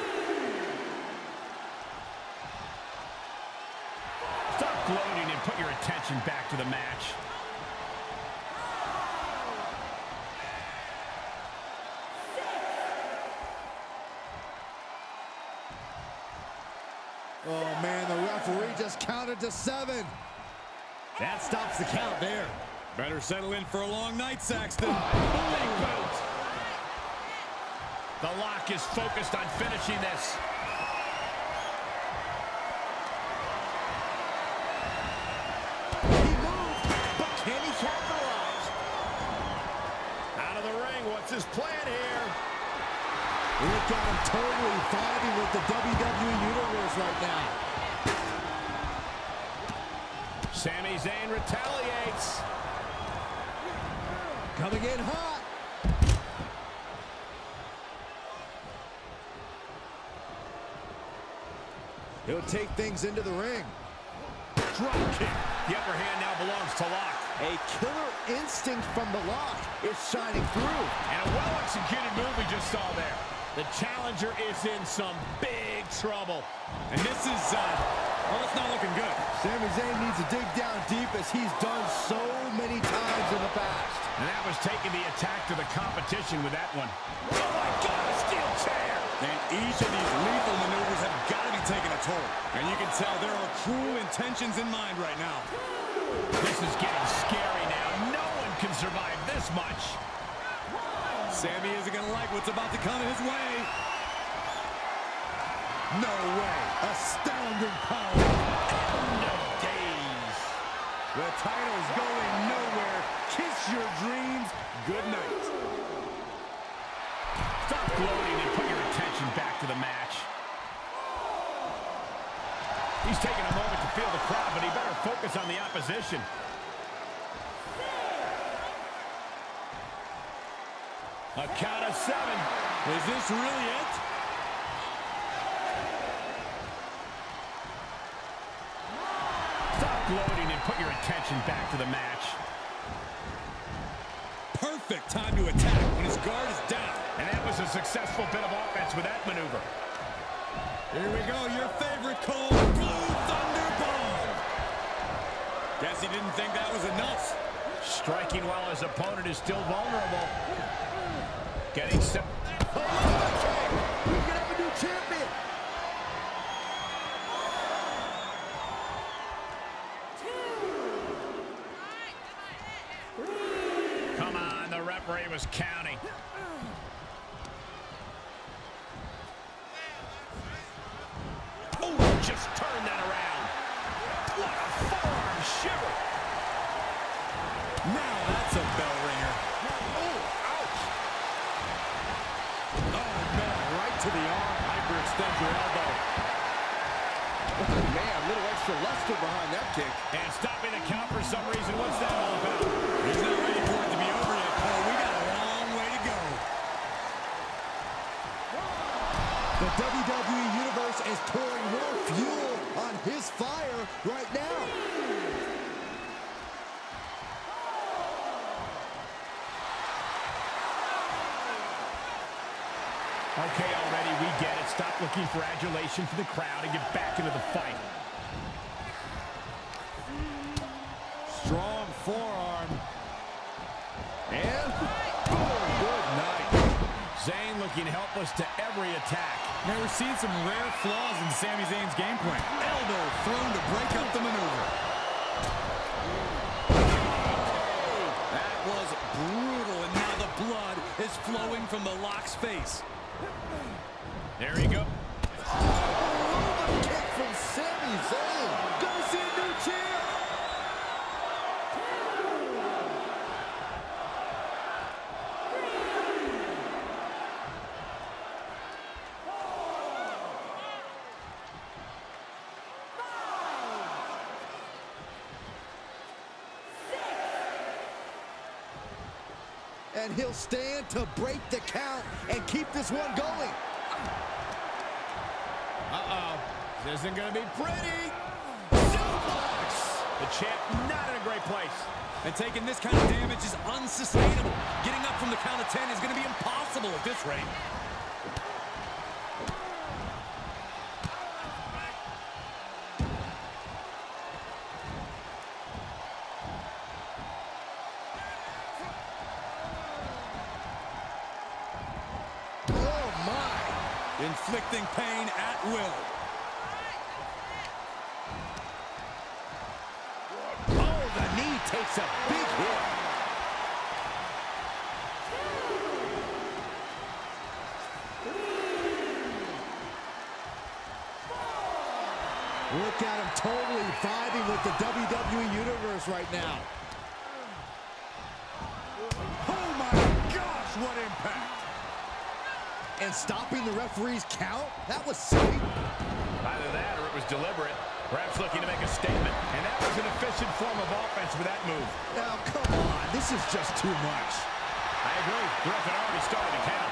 Stop gloating and put your attention back to the match. Oh, man, the referee just counted to seven. That stops the count there. Better settle in for a long night, Saxton. Oh, Boot. The lock is focused on finishing this. He moved, but can he capitalize? Out of the ring, what's his plan here? Look at him totally vibing with the WWE Universe right now. Sami Zayn retaliates. Coming in hot. He'll take things into the ring. Drop kick. The upper hand now belongs to Lock. A killer instinct from the lock is shining through. And a well-executed move we just saw there. The challenger is in some big trouble. And this is, uh, well, it's not looking good. Sami Zayn needs to dig down deep as he's done so many times in the past. And that was taking the attack to the competition with that one. Oh, my God, a steel chair. And each of these lethal maneuvers have got to be taking a toll. And you can tell there are cruel intentions in mind right now. This is getting scary now. No one can survive this much. Sami isn't going to like what's about to come his way. No way. Astounding power. No days. The title's going nowhere. Kiss your dreams. Good night. Stop gloating attention back to the match. He's taking a moment to feel the crowd, but he better focus on the opposition. A count of seven. Is this really it? Stop gloating and put your attention back to the match. Perfect time to attack when his guard is down. Was a successful bit of offense with that maneuver. Here we go, your favorite call, Blue Thunderbomb. Guess he didn't think that was enough. Striking while his opponent is still vulnerable. Getting some... We can have a new champion. Come on, the referee was counting. Oh, just turn that around. What a forearm shiver. Now that's a bell ringer. Oh, ouch. Oh, man, right to the arm. Hyperextend your elbow. Man, a little extra luster behind that kick. And stopping the count for some reason. What's that all about? He's not ready for it to be over yet, Cole. We got a long way to go. The WWE Universe is pouring more fuel on his fire right now. Okay, already, we get it. Stop looking for adulation from the crowd and get back into the fight. Strong forearm. And boom, good night. Zayn looking helpless to every attack. Now we're seeing some rare flaws in Sami Zayn's game plan. Elbow thrown to break up the maneuver. That was brutal, and now the blood is flowing from the Lock's face. There you go. And he'll stand to break the count and keep this one going. Uh-oh. This isn't going to be pretty. Suplex. The champ not in a great place. And taking this kind of damage is unsustainable. Getting up from the count of 10 is going to be impossible at this rate. Inflicting pain at will. Oh, the knee takes a big hit. Look at him totally vibing with the WWE Universe right now. Oh my gosh, what impact! And stopping the referee's count? That was silly. Either that or it was deliberate. Perhaps looking to make a statement. And that was an efficient form of offense with that move. Now, come on. This is just too much. I agree. The ref had already started the count.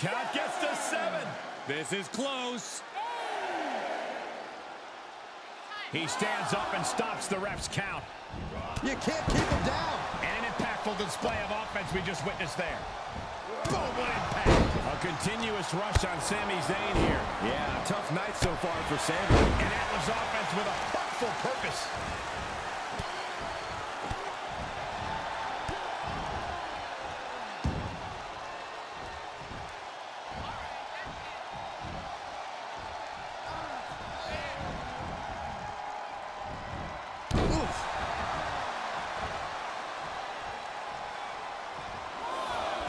Count gets to seven. This is close. He stands up and stops the ref's count. You can't keep him down. And an impactful display of offense we just witnessed there. Boom, what impact. A continuous rush on Sami Zayn here. Yeah, tough night so far for Sami. And that was offense with a hurtful purpose. Oof.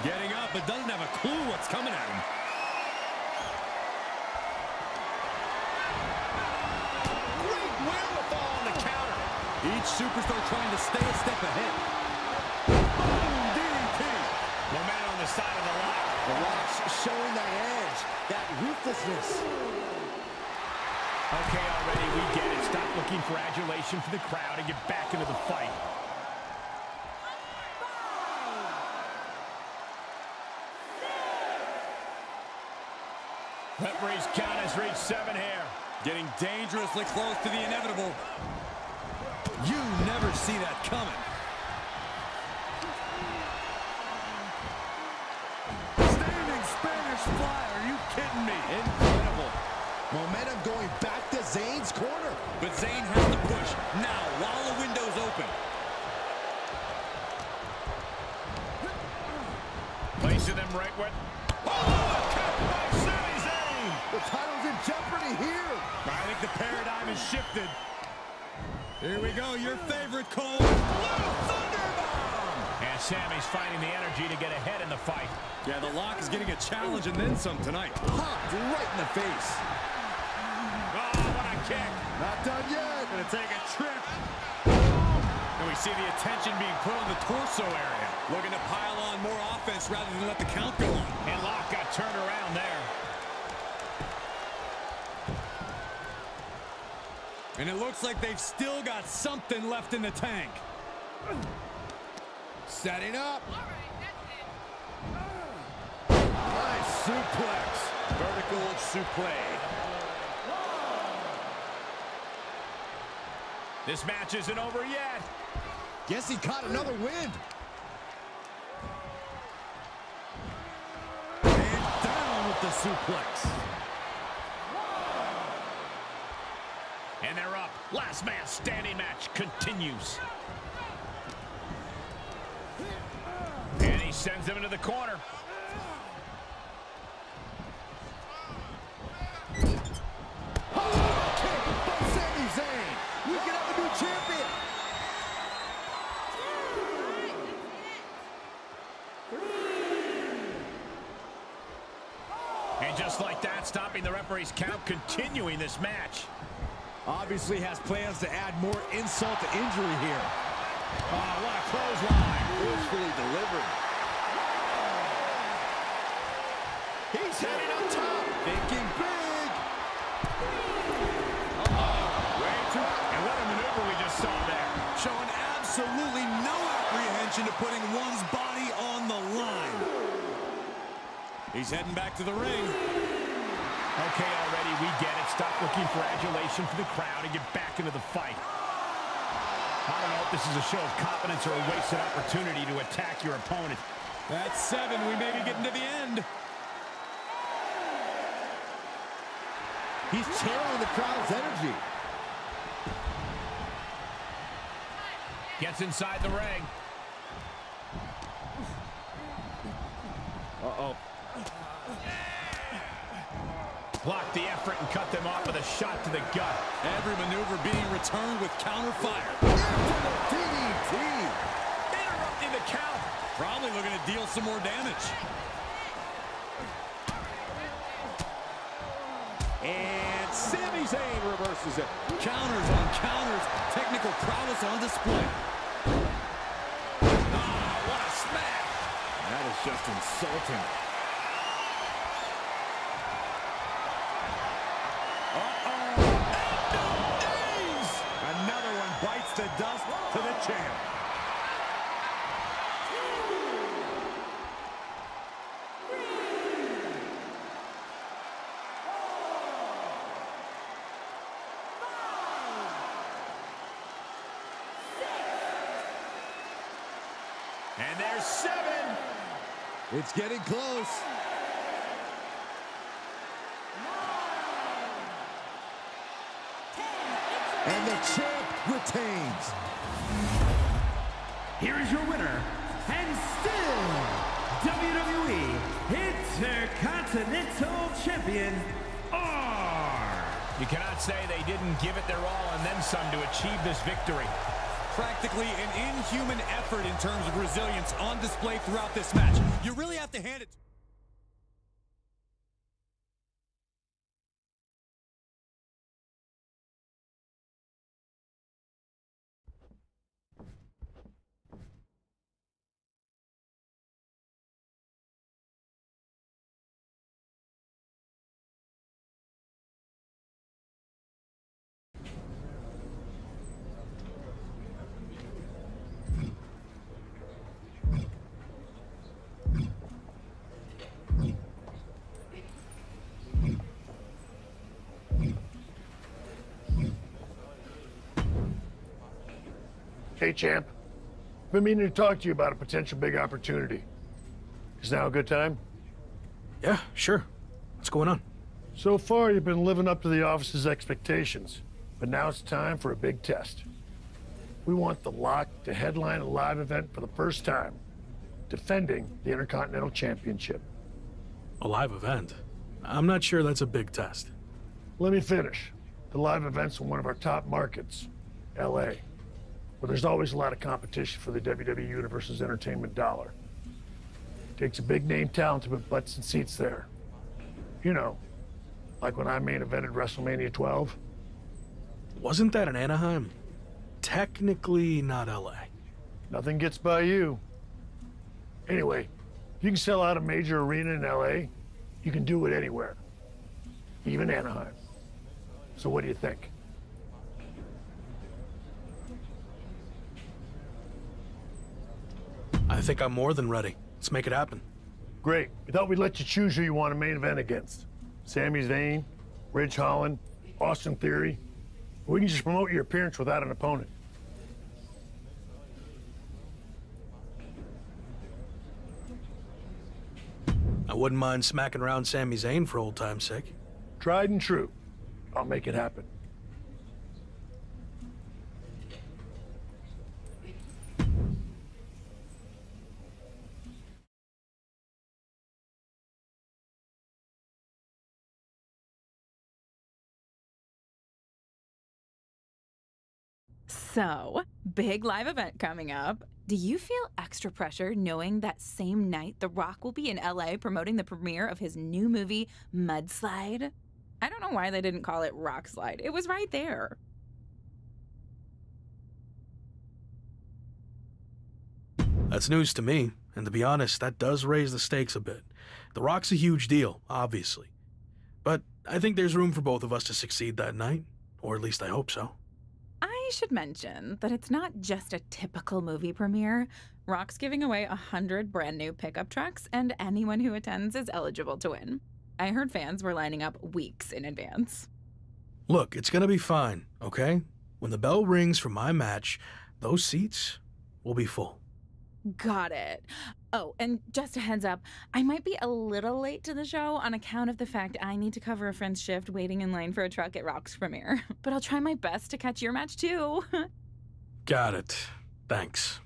Getting up, but doesn't have a clue what's coming at him. Great wherewithal on the counter. Each superstar trying to stay a step ahead. Boom, DDT. Momentum on the side of the lock. The Rock's showing that edge, that ruthlessness. Okay, already, we get it. Stop looking for adulation from the crowd and get back into the fight. Referee's count has reached seven here. Getting dangerously close to the inevitable. You never see that coming. Standing Spanish fly. Are you kidding me? Incredible. Momentum going back to Zayn's corner. But Zayn has to push now while the window's open. Placing them right where... Oh, kick by Sami Zayn! The title's in jeopardy here. I think the paradigm is shifted. Here we go, your favorite, Cole. Blue Thunderbomb! And Sami's finding the energy to get ahead in the fight. Yeah, the lock is getting a challenge and then some tonight. Popped right in the face. Oh, what a kick. Not done yet. Gonna take a trip. And we see the attention being put on the torso area. Looking to pile on more offense rather than let the count go on. And Lock got turned around there. And it looks like they've still got something left in the tank. Setting up. Nice suplex. Vertical suplex. This match isn't over yet. Guess he caught another wind. And down with the suplex. And they're up. Last man standing match continues. And he sends him into the corner. And just like that, stopping the referee's count, continuing this match. Obviously has plans to add more insult to injury here. Oh, what a clothesline. Forcefully delivered. He's heading up top. Thinking big. Way too... And what a maneuver we just saw there. Showing absolutely no apprehension to putting one's body on the line. He's heading back to the ring. Okay, already, we get it. Stop looking for adulation from the crowd and get back into the fight. I don't know if this is a show of confidence or a wasted opportunity to attack your opponent. That's seven. We may be getting to the end. He's channeling the crowd's energy. Gets inside the ring. Uh-oh. Blocked the effort and cut them off with a shot to the gut. Every maneuver being returned with counter fire. DDT. Interrupting the count. Probably looking to deal some more damage. And Sami Zayn reverses it. Counters on counters. Technical prowess on display. Ah, what a smash. That is just insulting. It's getting close. And the champ retains. Here is your winner, and still WWE Intercontinental Champion, R. You cannot say they didn't give it their all and then some to achieve this victory. Practically an inhuman effort in terms of resilience on display throughout this match. You really have to hand it Hey, champ. Been meaning to talk to you about a potential big opportunity. Is now a good time? Yeah, sure. What's going on? So far, you've been living up to the office's expectations, but now it's time for a big test. We want the Lock to headline a live event for the first time, defending the Intercontinental Championship. A live event? I'm not sure that's a big test. Let me finish. The live event's in one of our top markets, LA, where there's always a lot of competition for the WWE Universe's entertainment dollar. Takes a big name talent to put butts and seats there. You know, like when I main evented WrestleMania 12. Wasn't that in Anaheim? Technically not LA. Nothing gets by you. Anyway, if you can sell out a major arena in LA, you can do it anywhere, even Anaheim. So what do you think? I think I'm more than ready. Let's make it happen. Great. We thought we'd let you choose who you want to main event against. Sami Zayn, Ridge Holland, Austin Theory. We can just promote your appearance without an opponent. I wouldn't mind smacking around Sami Zayn for old time's sake. Tried and true. I'll make it happen. So, big live event coming up. Do you feel extra pressure knowing that same night The Rock will be in LA promoting the premiere of his new movie, Mudslide? I don't know why they didn't call it Rock Slide. It was right there. That's news to me, and to be honest, that does raise the stakes a bit. The Rock's a huge deal, obviously. But I think there's room for both of us to succeed that night, or at least I hope so. I should mention that it's not just a typical movie premiere. Rock's giving away a hundred brand new pickup trucks, and anyone who attends is eligible to win. I heard fans were lining up weeks in advance. Look, it's gonna be fine, okay? When the bell rings for my match, those seats will be full. Got it. Oh, and just a heads up, I might be a little late to the show on account of the fact I need to cover a friend's shift waiting in line for a truck at Rock's premiere. But I'll try my best to catch your match too. Got it. Thanks.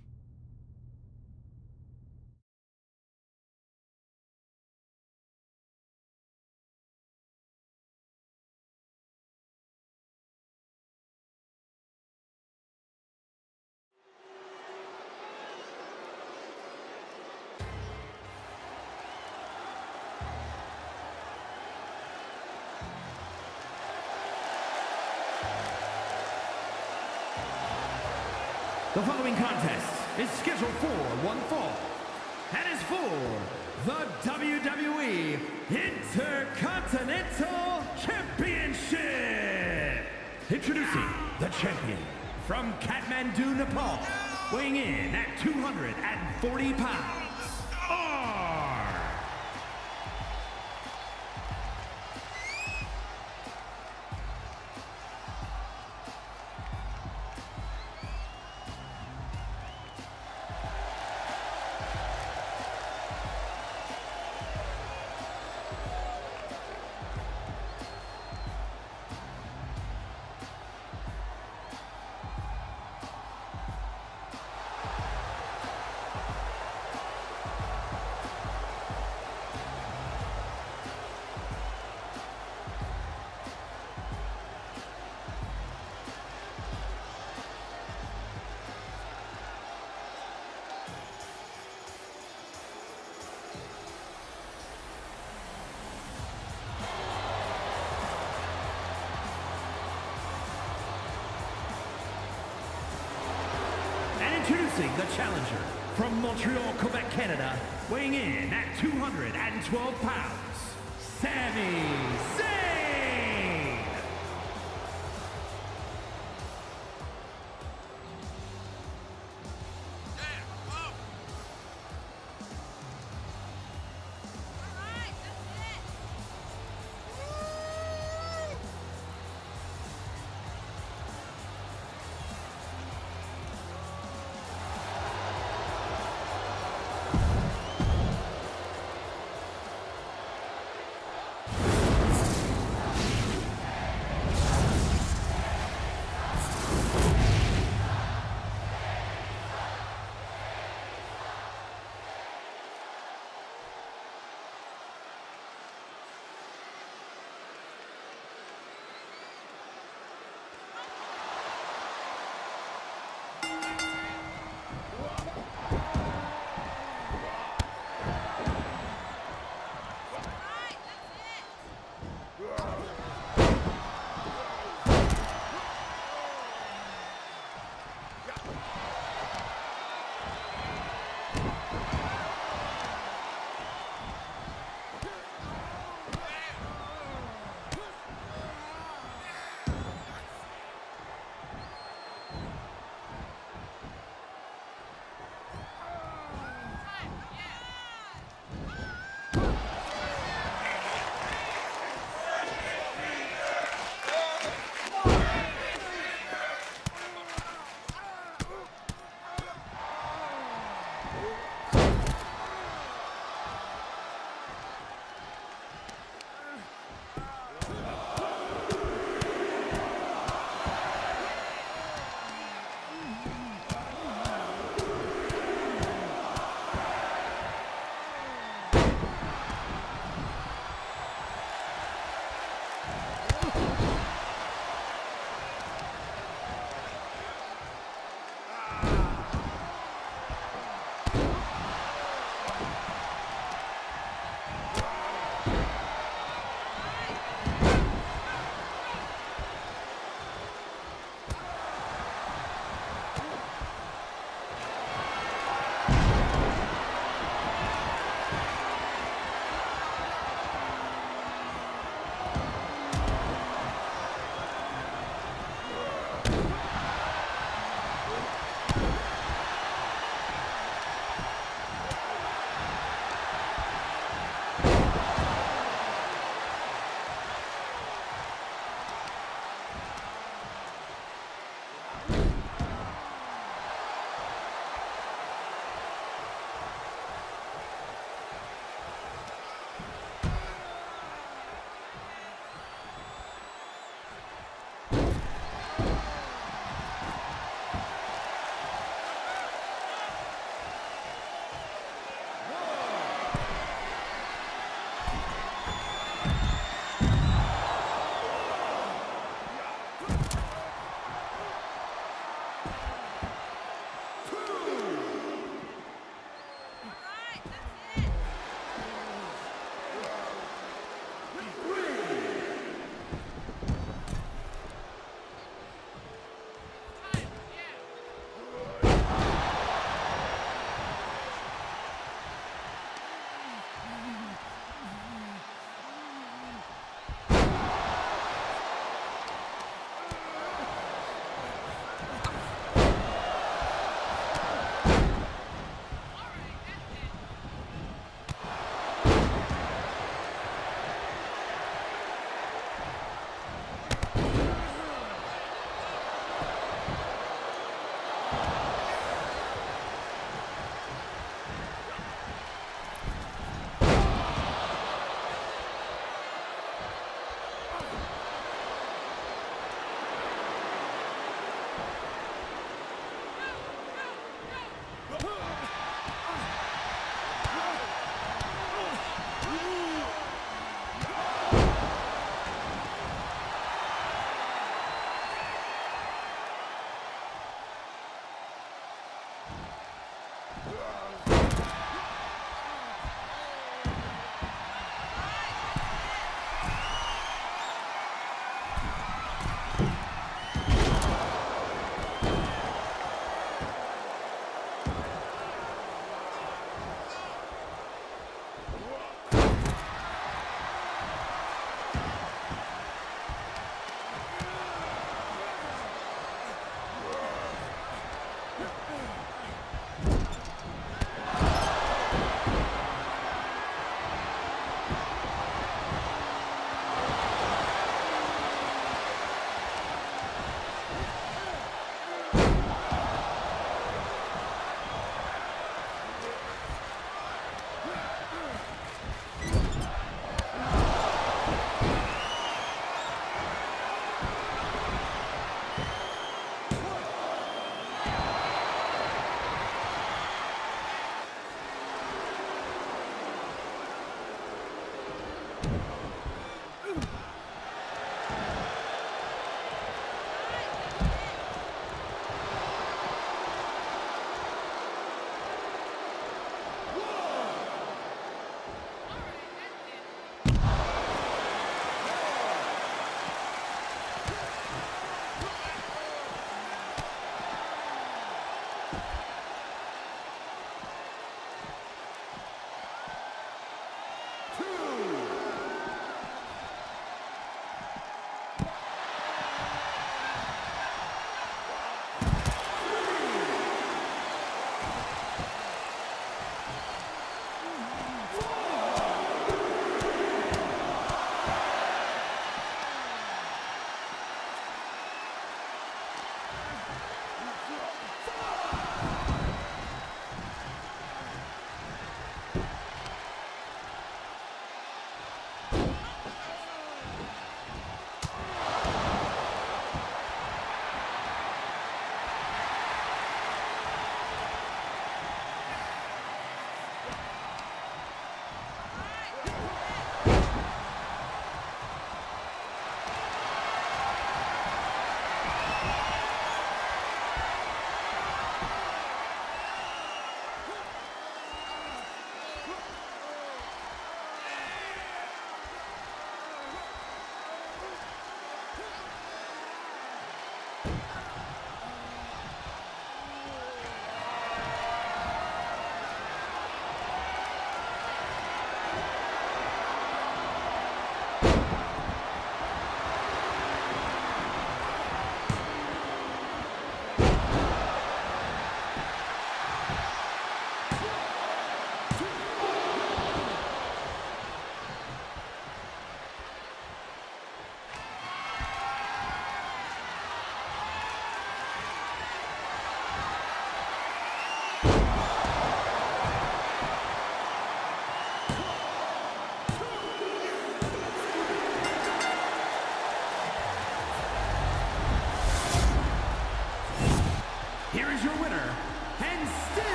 Weighing in at 240 pounds, the challenger from Montreal, Quebec, Canada, weighing in at 212 pounds,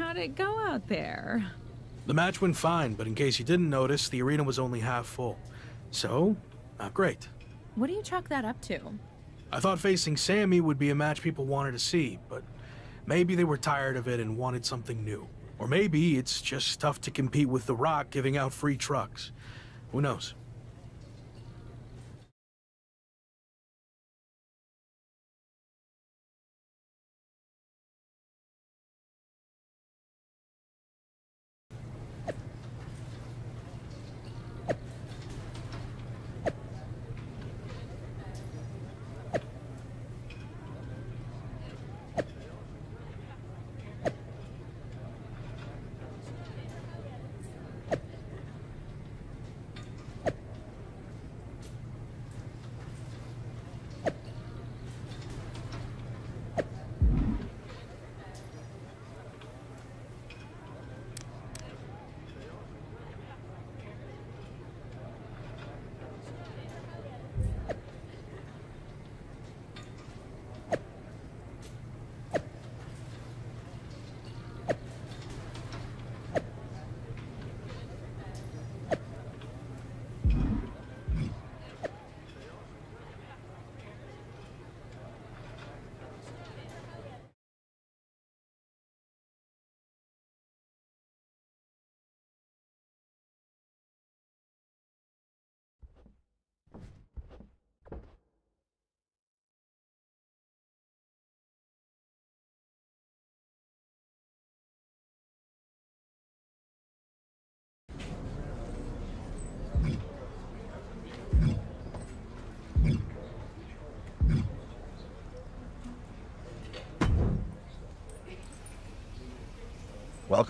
how'd it go out there? The match went fine, but in case you didn't notice, the arena was only half full. So, not great. What do you chalk that up to? I thought facing Sami would be a match people wanted to see, but maybe they were tired of it and wanted something new. Or maybe it's just tough to compete with The Rock giving out free trucks. Who knows?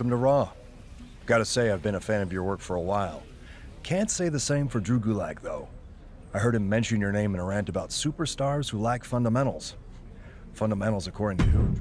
Welcome to Raw. Gotta say, I've been a fan of your work for a while. Can't say the same for Drew Gulak, though. I heard him mention your name in a rant about superstars who lack fundamentals. Fundamentals, according to who?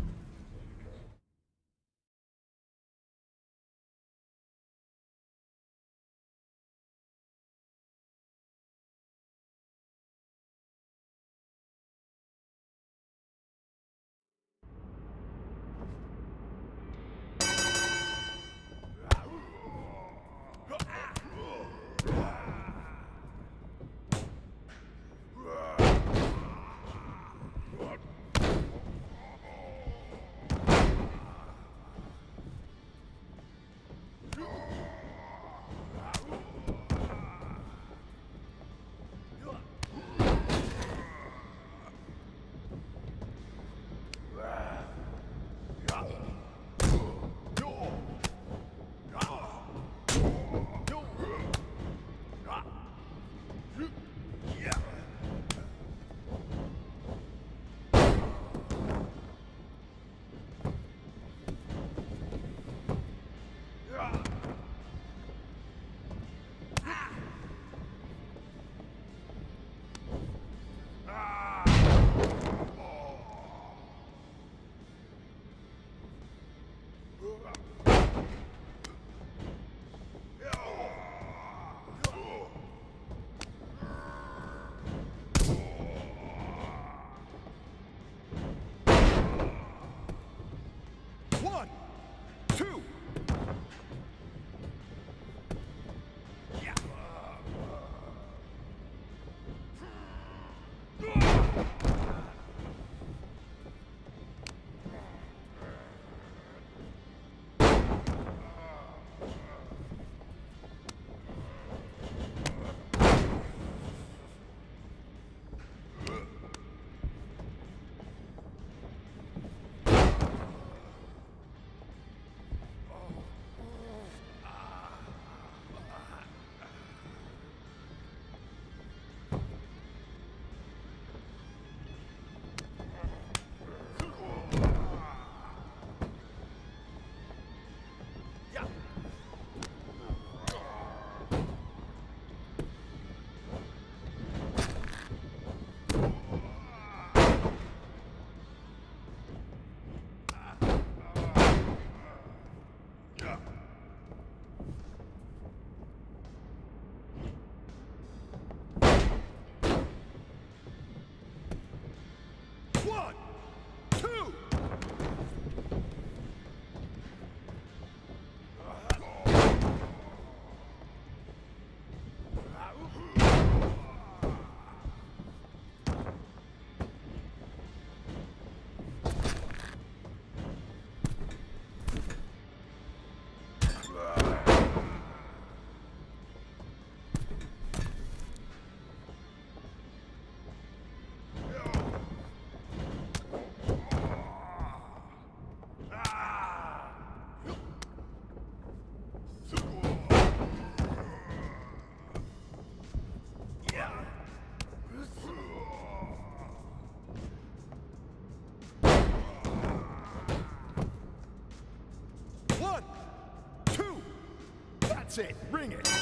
That's it. Ring it.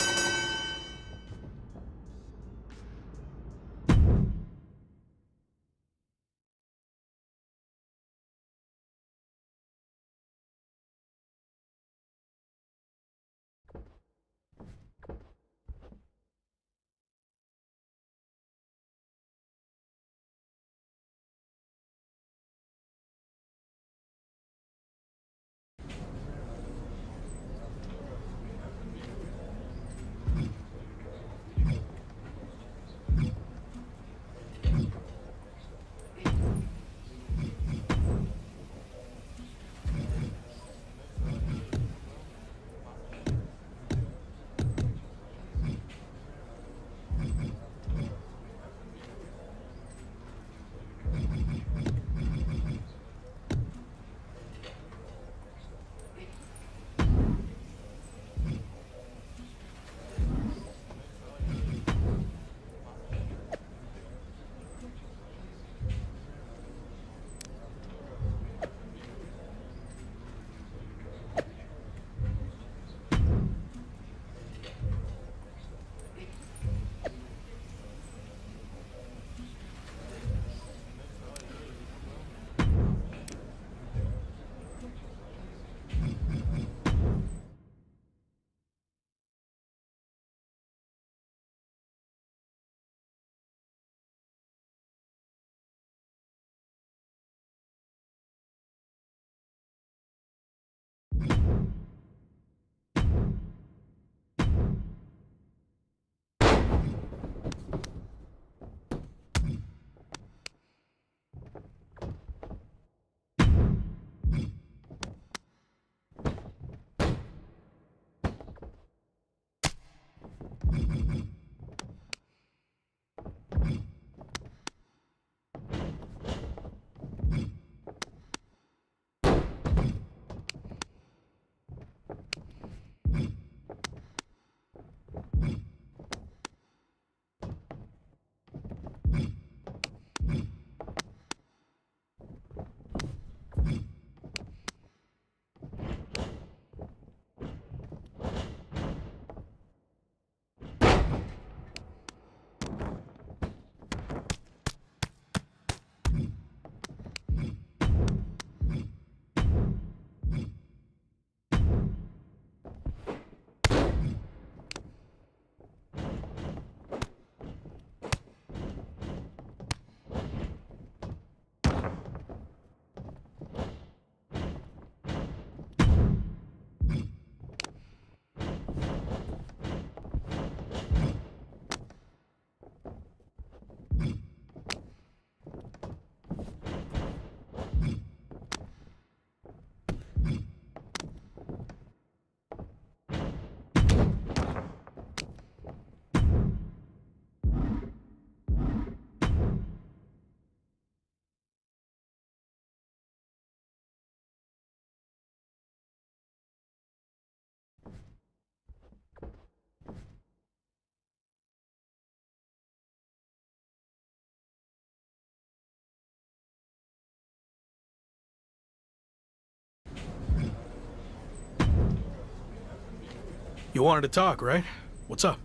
You wanted to talk, right? What's up?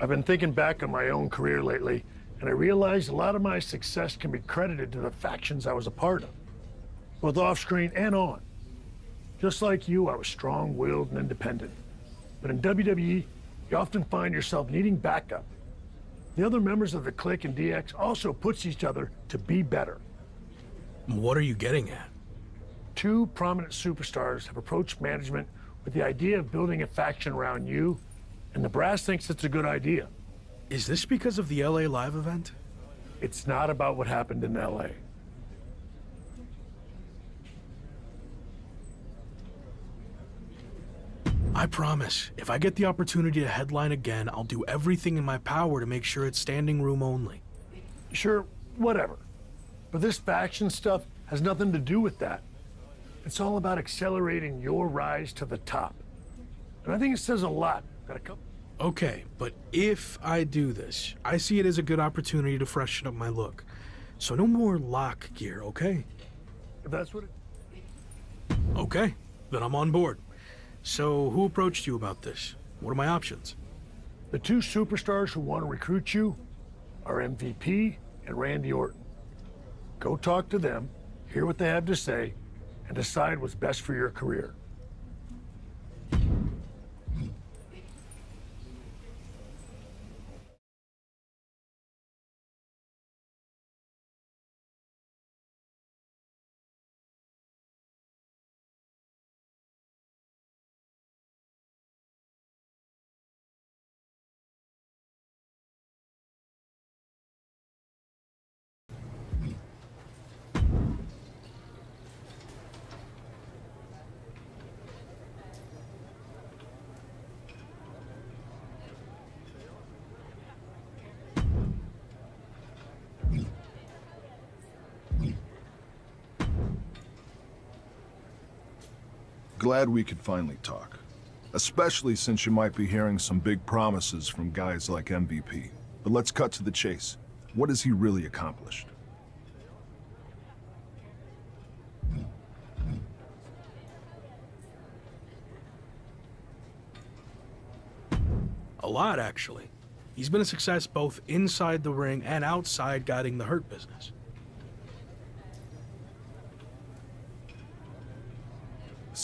I've been thinking back on my own career lately, and I realized a lot of my success can be credited to the factions I was a part of, both off screen and on. Just like you, I was strong willed and independent. But in WWE, you often find yourself needing backup. The other members of the Clique and DX also push each other to be better. What are you getting at? Two prominent superstars have approached management with the idea of building a faction around you, and the brass thinks it's a good idea. Is this because of the LA Live event? It's not about what happened in LA. I promise, if I get the opportunity to headline again, I'll do everything in my power to make sure it's standing room only. Sure, whatever. But this faction stuff has nothing to do with that. It's all about accelerating your rise to the top. And I think it says a lot that a couple. Okay, but if I do this, I see it as a good opportunity to freshen up my look. So no more lock gear, okay? If that's what it. Okay, then I'm on board. So who approached you about this? What are my options? The two superstars who want to recruit you are MVP and Randy Orton. Go talk to them, hear what they have to say, and decide what's best for your career. Glad we could finally talk. Especially since you might be hearing some big promises from guys like MVP. But let's cut to the chase. What has he really accomplished? A lot, actually. He's been a success both inside the ring and outside guiding the Hurt business.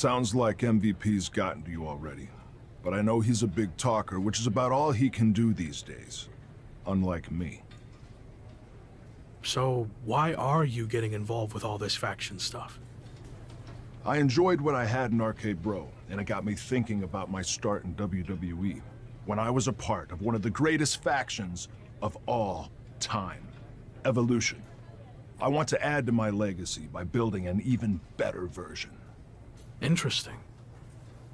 Sounds like MVP's gotten to you already. But I know he's a big talker, which is about all he can do these days. Unlike me. So, why are you getting involved with all this faction stuff? I enjoyed what I had in RK Bro, and it got me thinking about my start in WWE, when I was a part of one of the greatest factions of all time, Evolution. I want to add to my legacy by building an even better version. Interesting.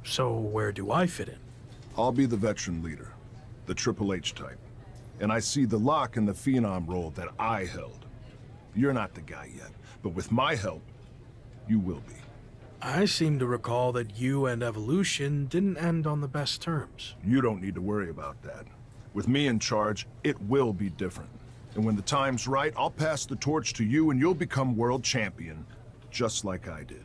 So, where do I fit in? I'll be the veteran leader, the Triple H type. And I see the lock in the Phenom role that I held. You're not the guy yet, but with my help, you will be. I seem to recall that you and Evolution didn't end on the best terms. You don't need to worry about that. With me in charge, it will be different. And when the time's right, I'll pass the torch to you and you'll become world champion, just like I did.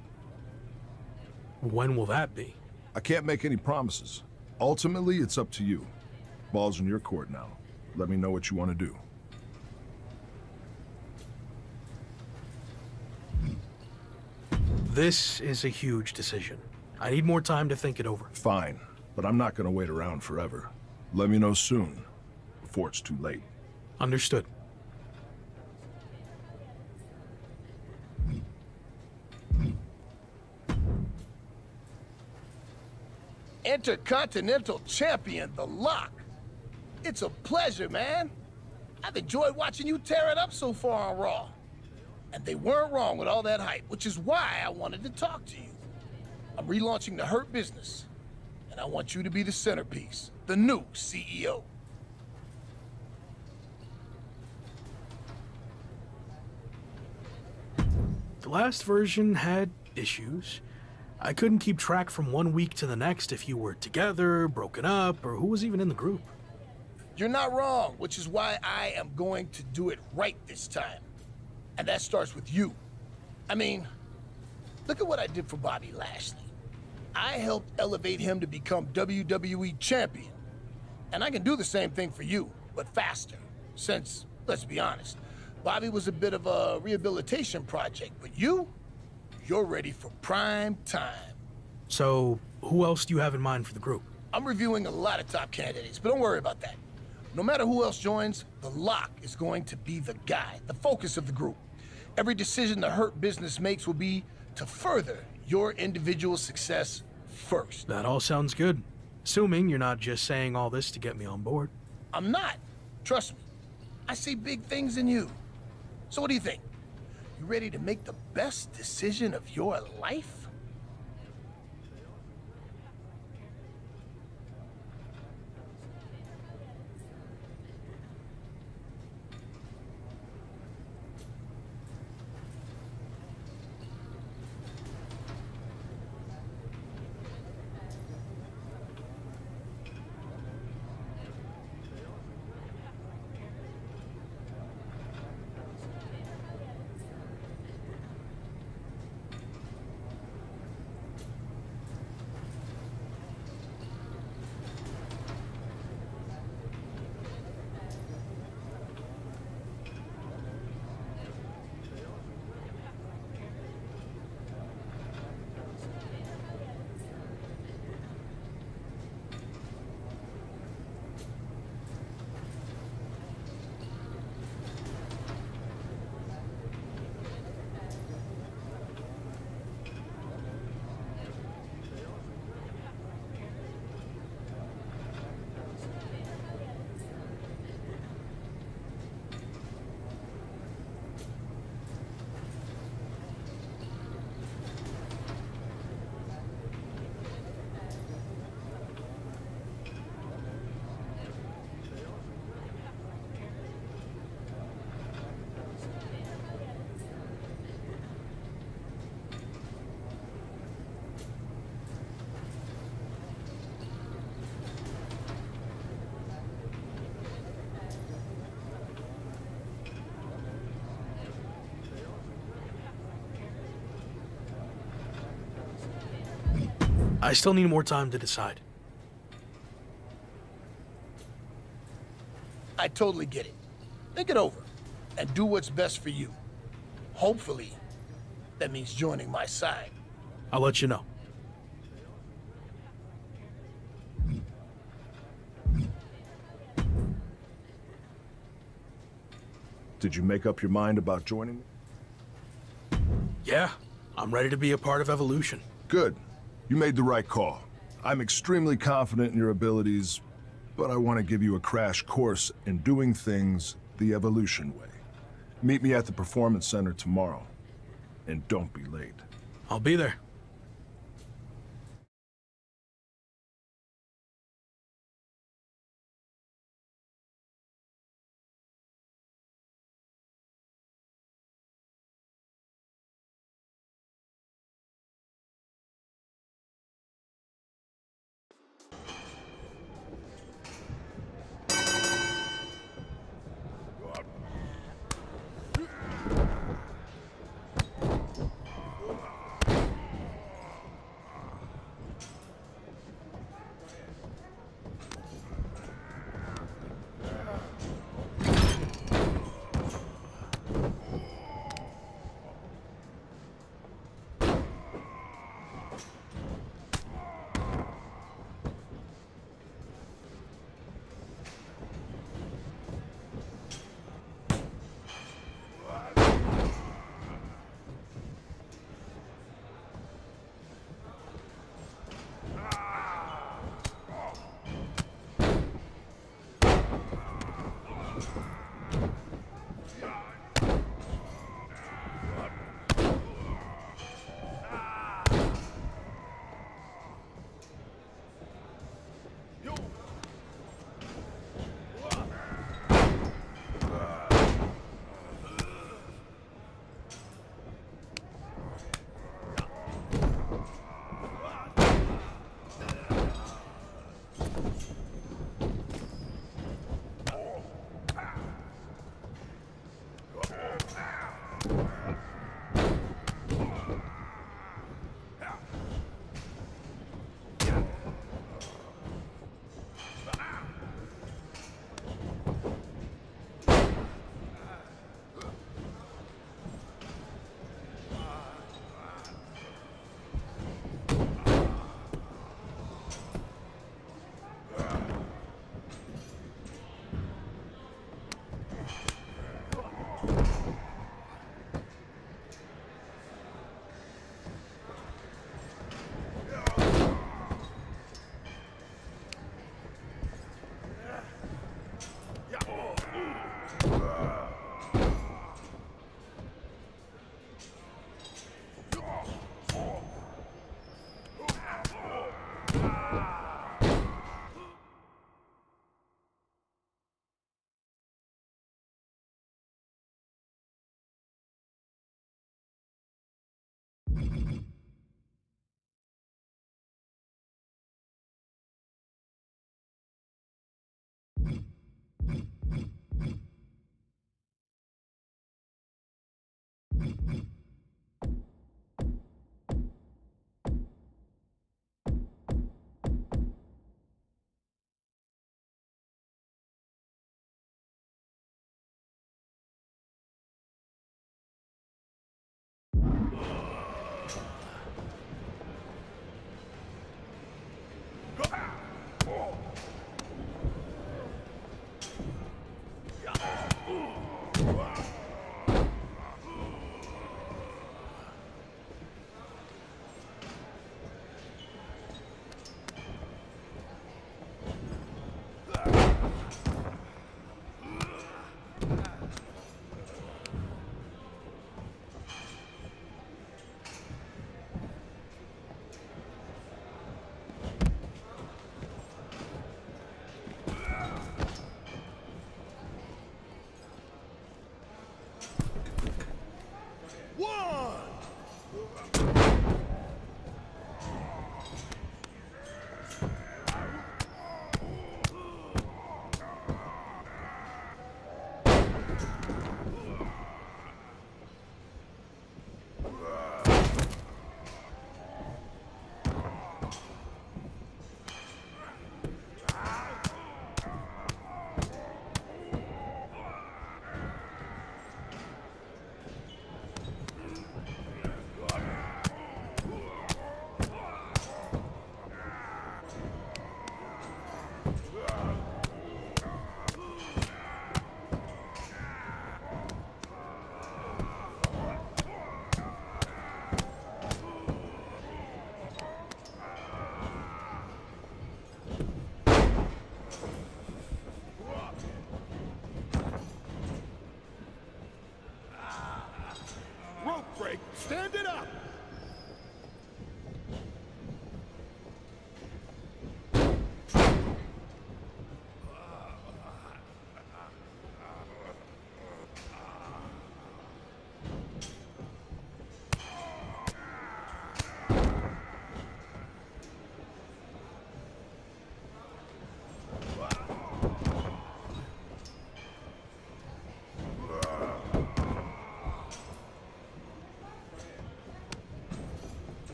When will that be? I can't make any promises. Ultimately, it's up to you. Ball's in your court now. Let me know what you want to do. This is a huge decision. I need more time to think it over. Fine, but I'm not going to wait around forever. Let me know soon, before it's too late. Understood. Intercontinental Champion, The Lock. It's a pleasure, man. I've enjoyed watching you tear it up so far on Raw. And they weren't wrong with all that hype, which is why I wanted to talk to you. I'm relaunching the Hurt business, and I want you to be the centerpiece, the new CEO. The last version had issues. I couldn't keep track from one week to the next if you were together, broken up, or who was even in the group. You're not wrong, which is why I am going to do it right this time. And that starts with you. I mean, look at what I did for Bobby Lashley. I helped elevate him to become WWE champion. And I can do the same thing for you, but faster. Since, let's be honest, Bobby was a bit of a rehabilitation project, but you, you're ready for prime time. So, who else do you have in mind for the group? I'm reviewing a lot of top candidates, but don't worry about that. No matter who else joins, The Lock is going to be the guy, the focus of the group. Every decision the Hurt Business makes will be to further your individual success first. That all sounds good. Assuming you're not just saying all this to get me on board. I'm not. Trust me. I see big things in you. So what do you think? You ready to make the best decision of your life? I still need more time to decide. I totally get it. Think it over and do what's best for you. Hopefully, that means joining my side. I'll let you know. Did you make up your mind about joining me? Yeah, I'm ready to be a part of Evolution. Good. You made the right call. I'm extremely confident in your abilities, but I want to give you a crash course in doing things the Evolution way. Meet me at the Performance Center tomorrow, and don't be late. I'll be there.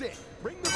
It. Ring the